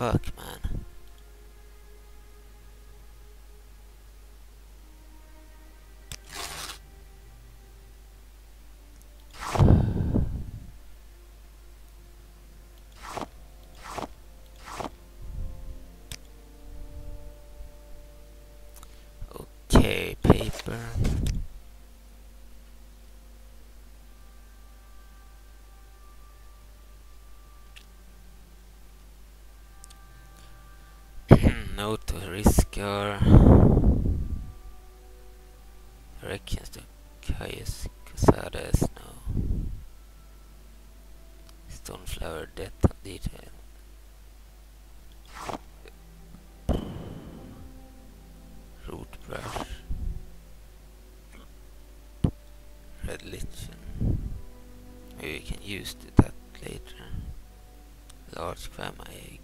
Fuck, man? Okay, paper. To Hrisskar. Directions to Caius Cosades now. Stoneflower death detail. Root brush. Red lichen. Maybe we can use that later. Large kwama egg.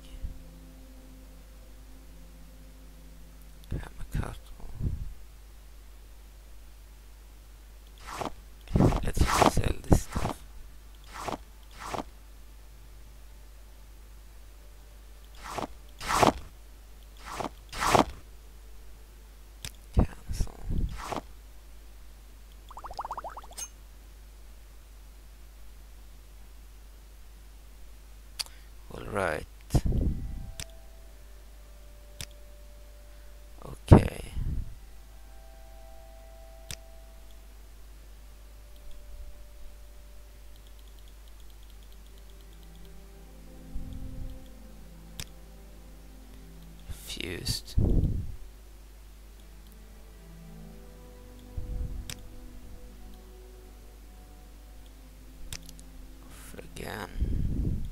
Kwama cuttle. Let's just sell this stuff. Cancel. All right. Okay. Fused. Off again.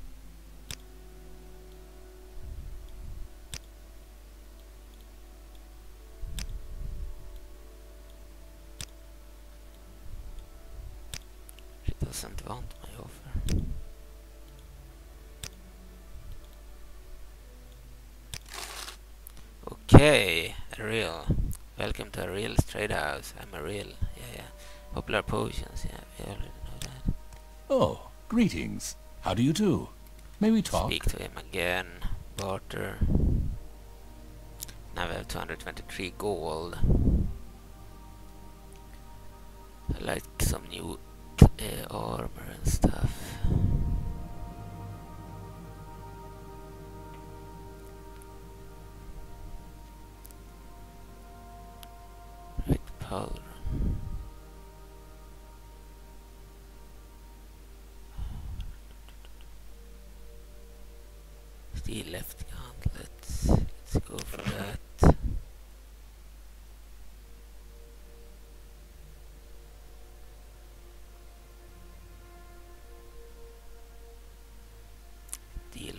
She doesn't want my offer. Okay, real. Welcome to Arrille Trade House. I'm Arrille. Yeah, yeah. Popular potions. Yeah, we already know that. Oh, greetings. How do you do? May we talk? Speak to him again. Barter. Now we have 223 gold.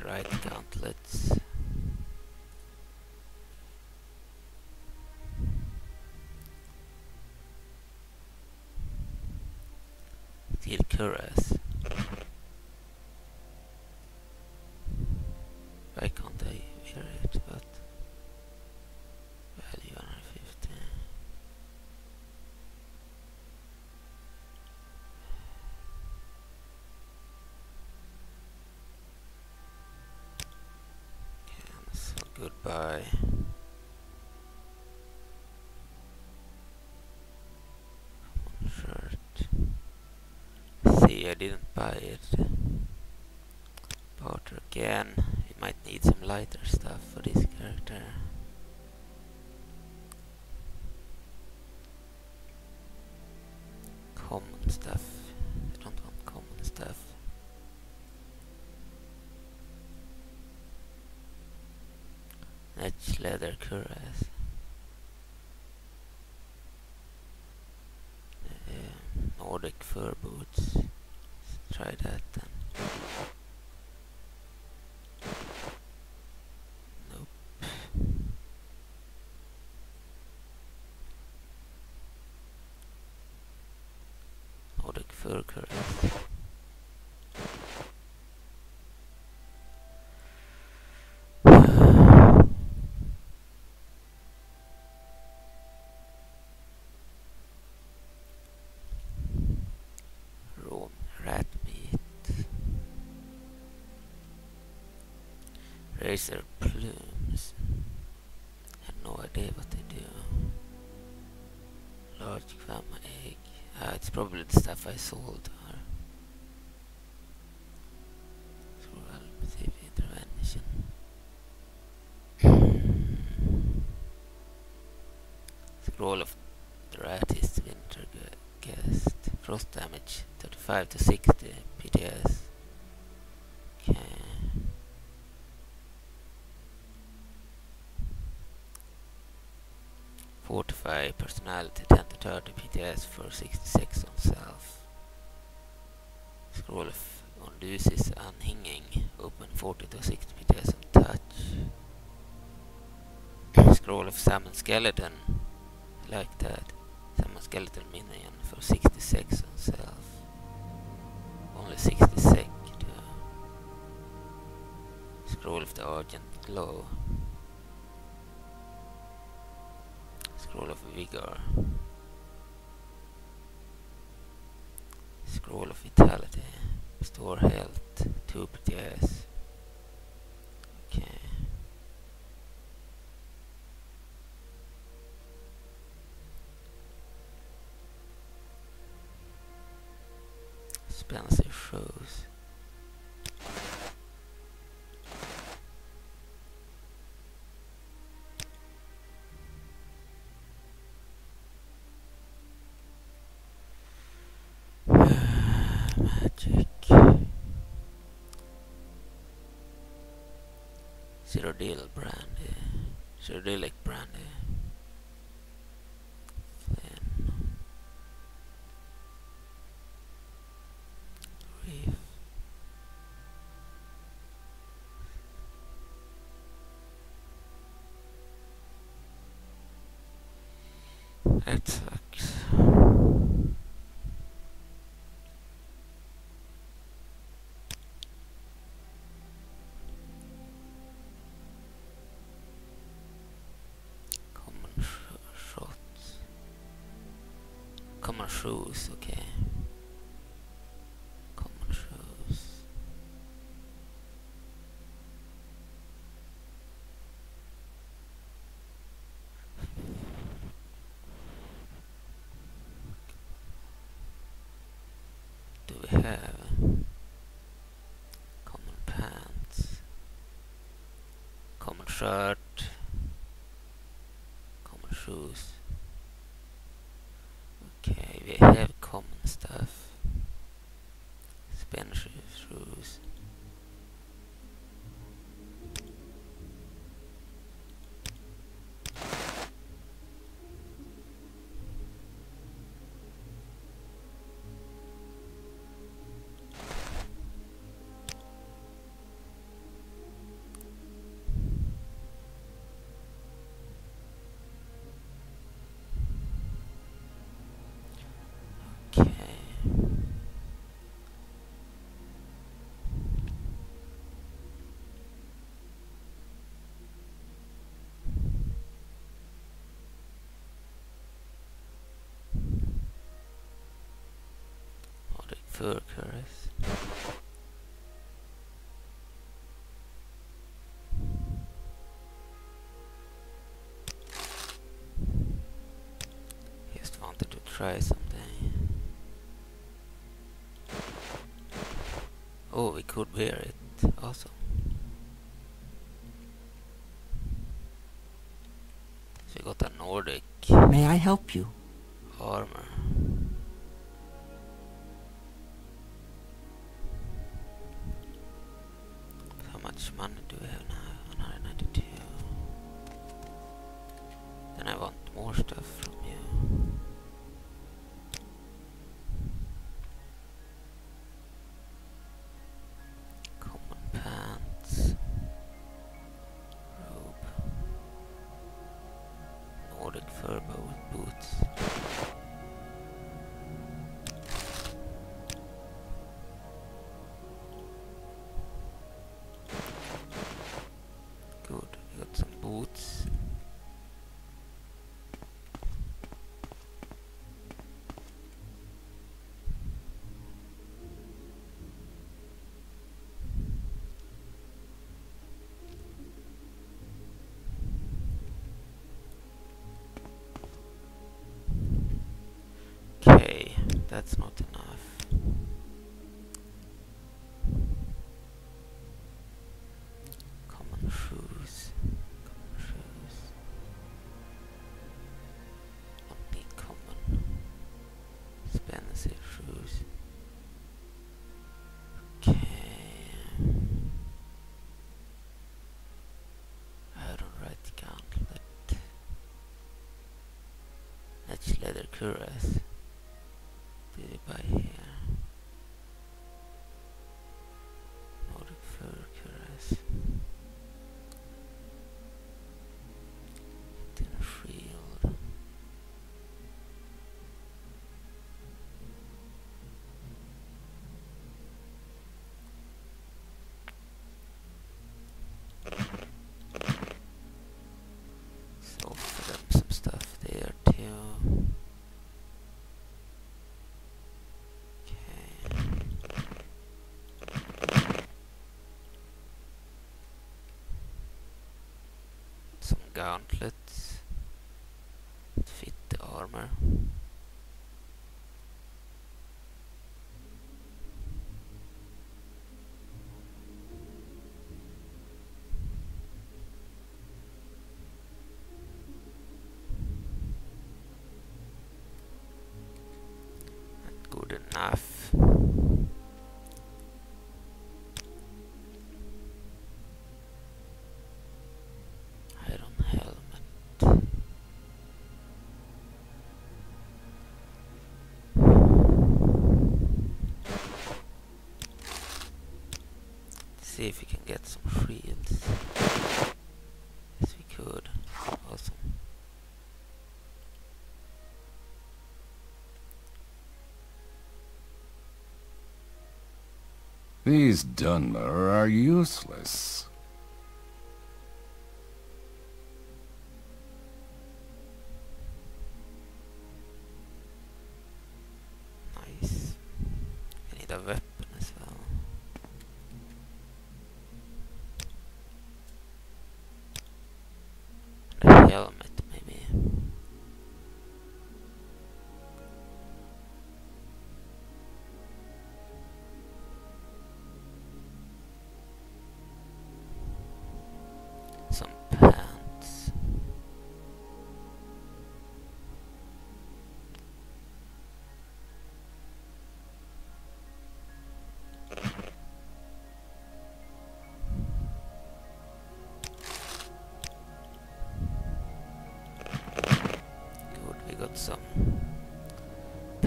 Right gauntlets. Steel Common shirt. See, I didn't buy it. Barter again. We might need some lighter stuff for this character. Leather cuirass. Uh, Nordic fur boots. Let's try that then. Nope. Nordic fur cuirass. Raw rat meat. Razor plumes. I have no idea what they do. Large kwama egg. Ah, it's probably the stuff I sold her. Cruel TV intervention. Scroll of the rat is winter gu- guest. Frost damage 35 to 60 PTS. Okay. Functionality 10 to 30 PTS for 66 on self. Scroll on Lucy's unhinging, open 40 to 60 PTS on touch. Scroll of Summon Skeleton, like that. Summon Skeleton minion for 66 on self. Only 60 sec. Scroll of the Argent Glow. Vigor. Scroll of Vitality. Restore health. Cyrodiil brandy. Cyrodiilic brandy. Flin. Reef. That sucks. Common sh shots. Common shoes, okay. Okay. Nordic fur cuirass. Just wanted to try something. Could wear it. Awesome. So we got a Nordic May I help you? armor. That's not enough. Some gauntlets fit the armor. See if we can get some shields. Yes, we could. Awesome. These Dunmer are useless.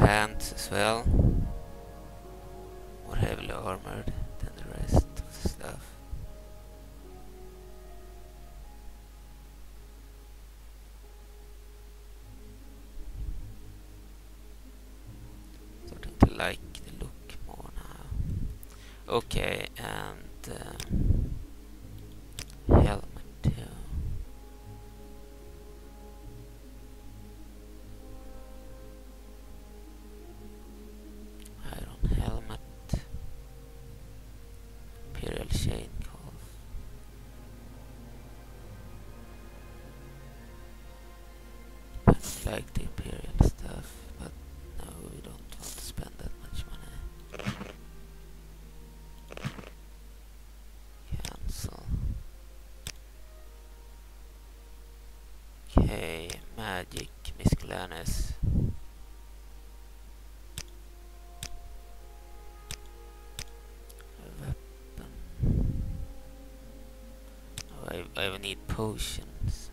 Pants as well. More heavily armored than the rest of the stuff. Starting to like the look more now. Okay, and um, magic miscellaneous. Weapon. Oh, I, I need potions.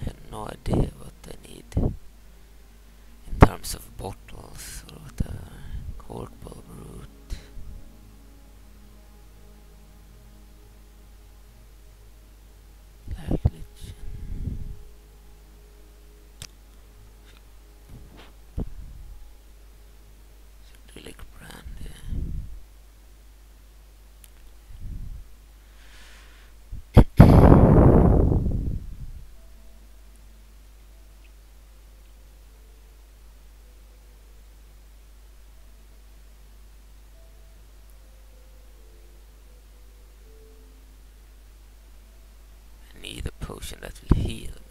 I have no idea what I need in terms of bottles or whatever. Corporal root. Language. Really brandy. I need a potion that will heal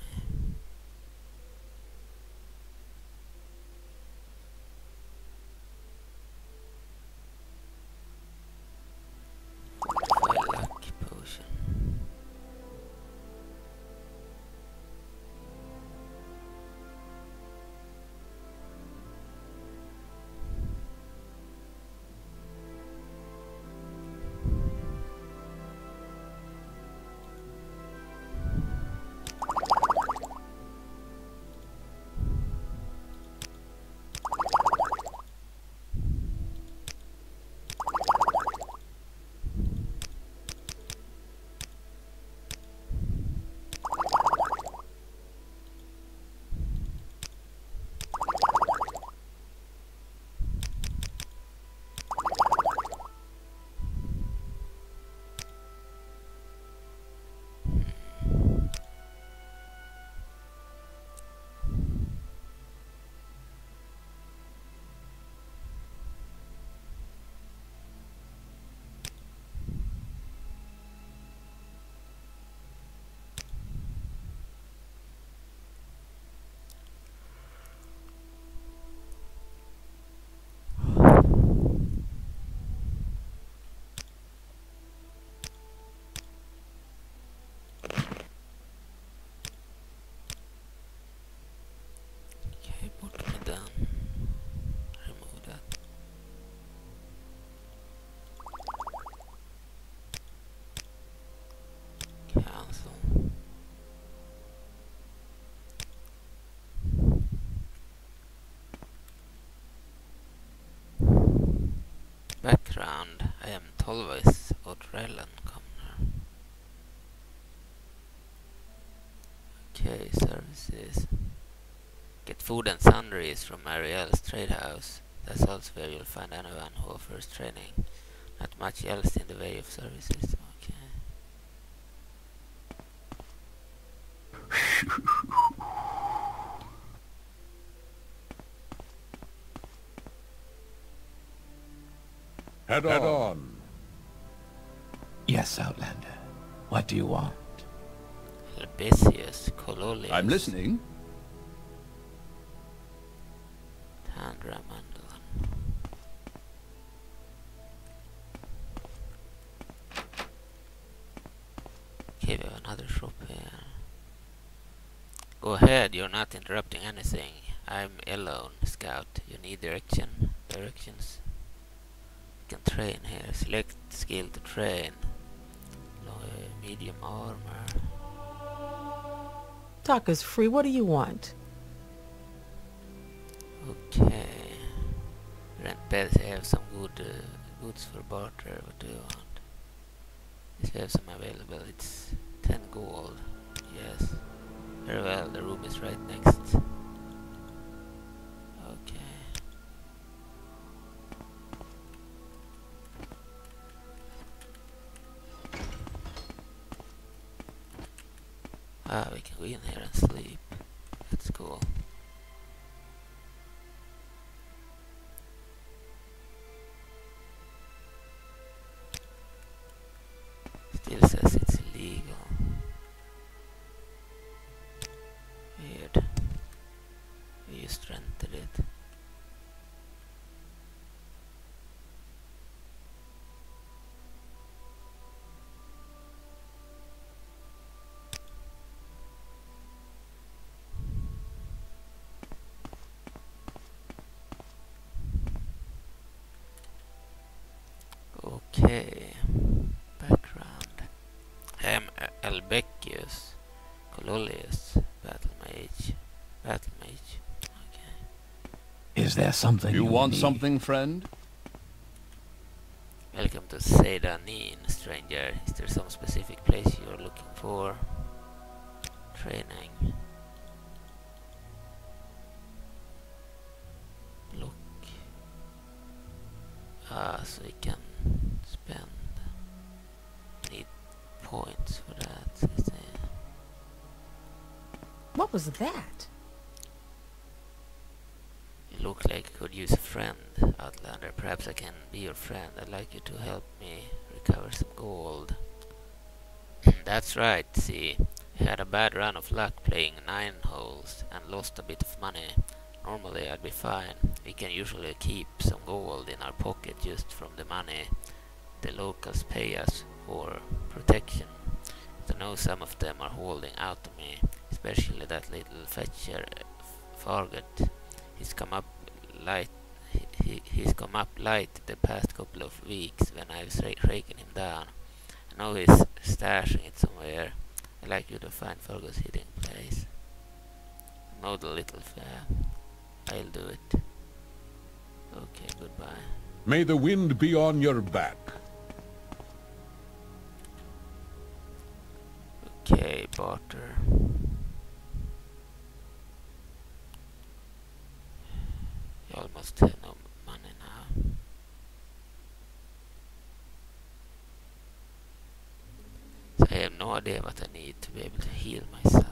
I am Tolvis Odrellan Commoner. Okay, services. Get food and sundries from Arrille's trade house. That's also where you'll find anyone who offers training. Not much else in the way of services. I'm listening. Okay, we have another shop here. Go ahead, you're not interrupting anything. I'm alone, scout. You need direction, directions. You can train here. Select skill to train. Low, medium armor. Talk is free. What do you want? Okay. Rent beds I have some good uh, goods for barter. What do you want? Yes, we have some available. It's 10 gold. Yes. Very well, the room is right next. Okay. Background. I am Albecius Colollius, Battle Mage. Battle Mage. Okay. Is there something You you, want need? something, friend? Welcome to Seyda Neen, stranger. Is there some specific place you are looking for? Training. Be your friend. I'd like you to help me recover some gold. That's right, see. I had a bad run of luck playing nine holes and lost a bit of money. Normally I'd be fine. We can usually keep some gold in our pocket just from the money the locals pay us for protection. I know some of them are holding out on me, especially that little fetcher Fargoth. He's come up light. He, he, he's come up light the past couple of weeks when I've shaken him down. I know he's stashing it somewhere. I'd like you to find Fargoth's hiding place. Know the little fair. I'll do it. Okay, goodbye. May the wind be on your back. Okay, Potter. You almost have no money now. So I have no idea what I need to be able to heal myself.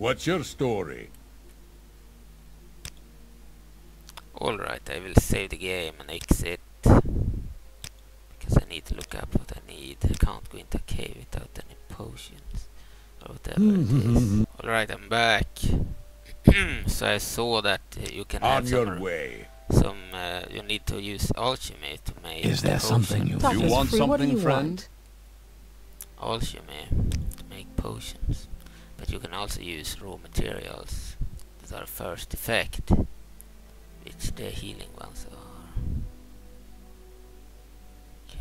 What's your story? Alright, I will save the game and exit. Because I need to look up what I need. I can't go into a cave without any potions. Or whatever it is. Alright, I'm back. so I saw that uh, you can On have your some way. some uh, you need to use alchemy to make Is there potion. something you... You want something, you friend? alchemy to make potions you can also use raw materials that are first effect which the healing ones are.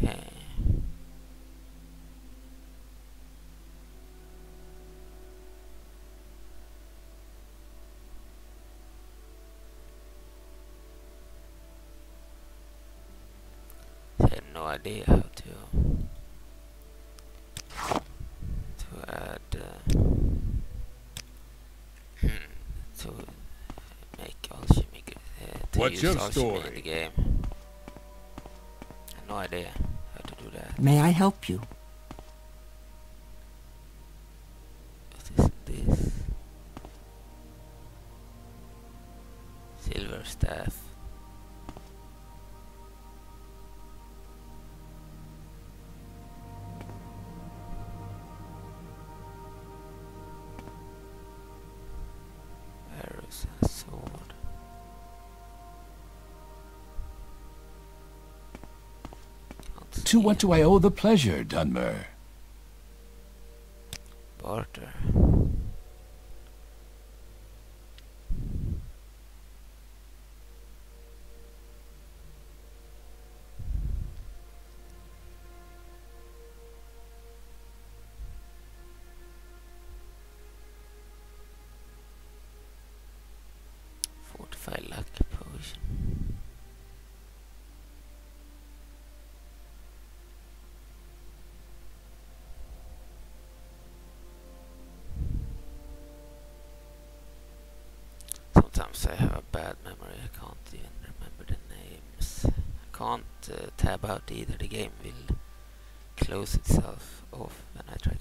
Okay. I have no idea how to add uh, hmm, to make alchemy g- uh, to What's use your alchemy in story? the game. I have no idea how to do that. May I help you? What is this? Silver staff. To what do I owe the pleasure, Dunmer? Barter. I have a bad memory, I can't even remember the names. I can't uh, tab out either, the game will close itself off when I try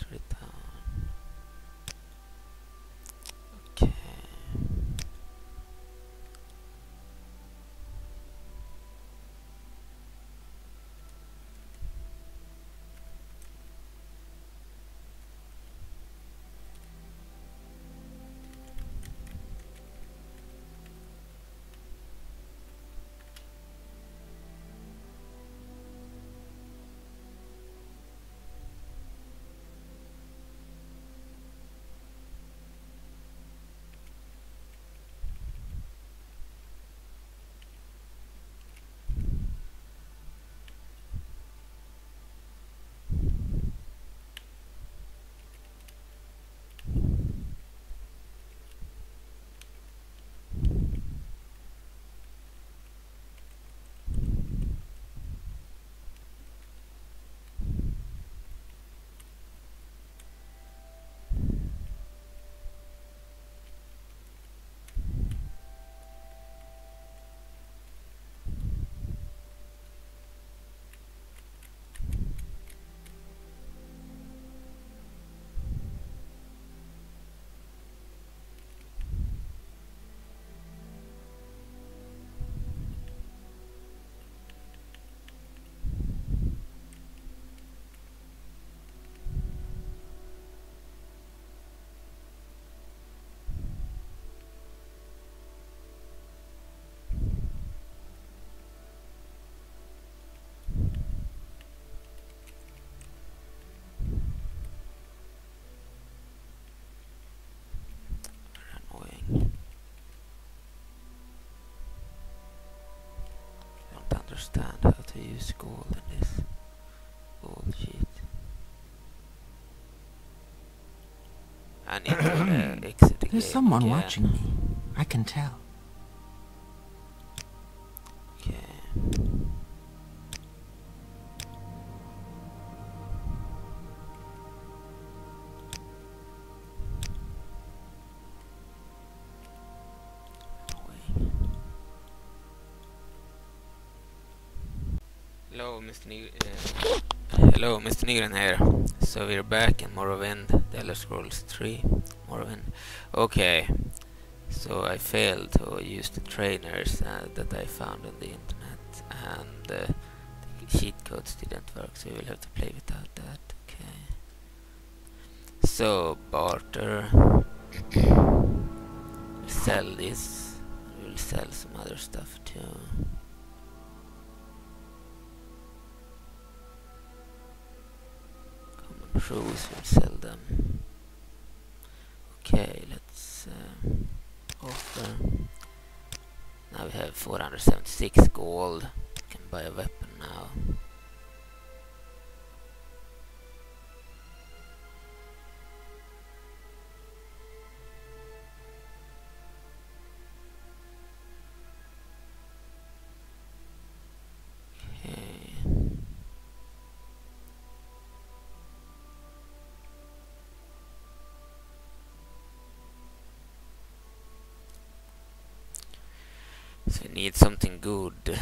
understand how to use gold in this bullshit. I need to uh, exit the There's someone again. watching me. I can tell. Mr. Uh, Hello, Mr. Nygren here. So we're back in Morrowind, The Elder Scrolls 3, Morrowind. Okay, so I failed to use the trainers uh, that I found on the internet, and uh, the cheat codes didn't work, so we'll have to play without that. Okay. So barter, sell this. We'll sell some other stuff too. Shoes, we'll sell them. Okay, let's uh, offer. Now we have 476 gold. can buy a weapon something good.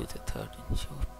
The third shop.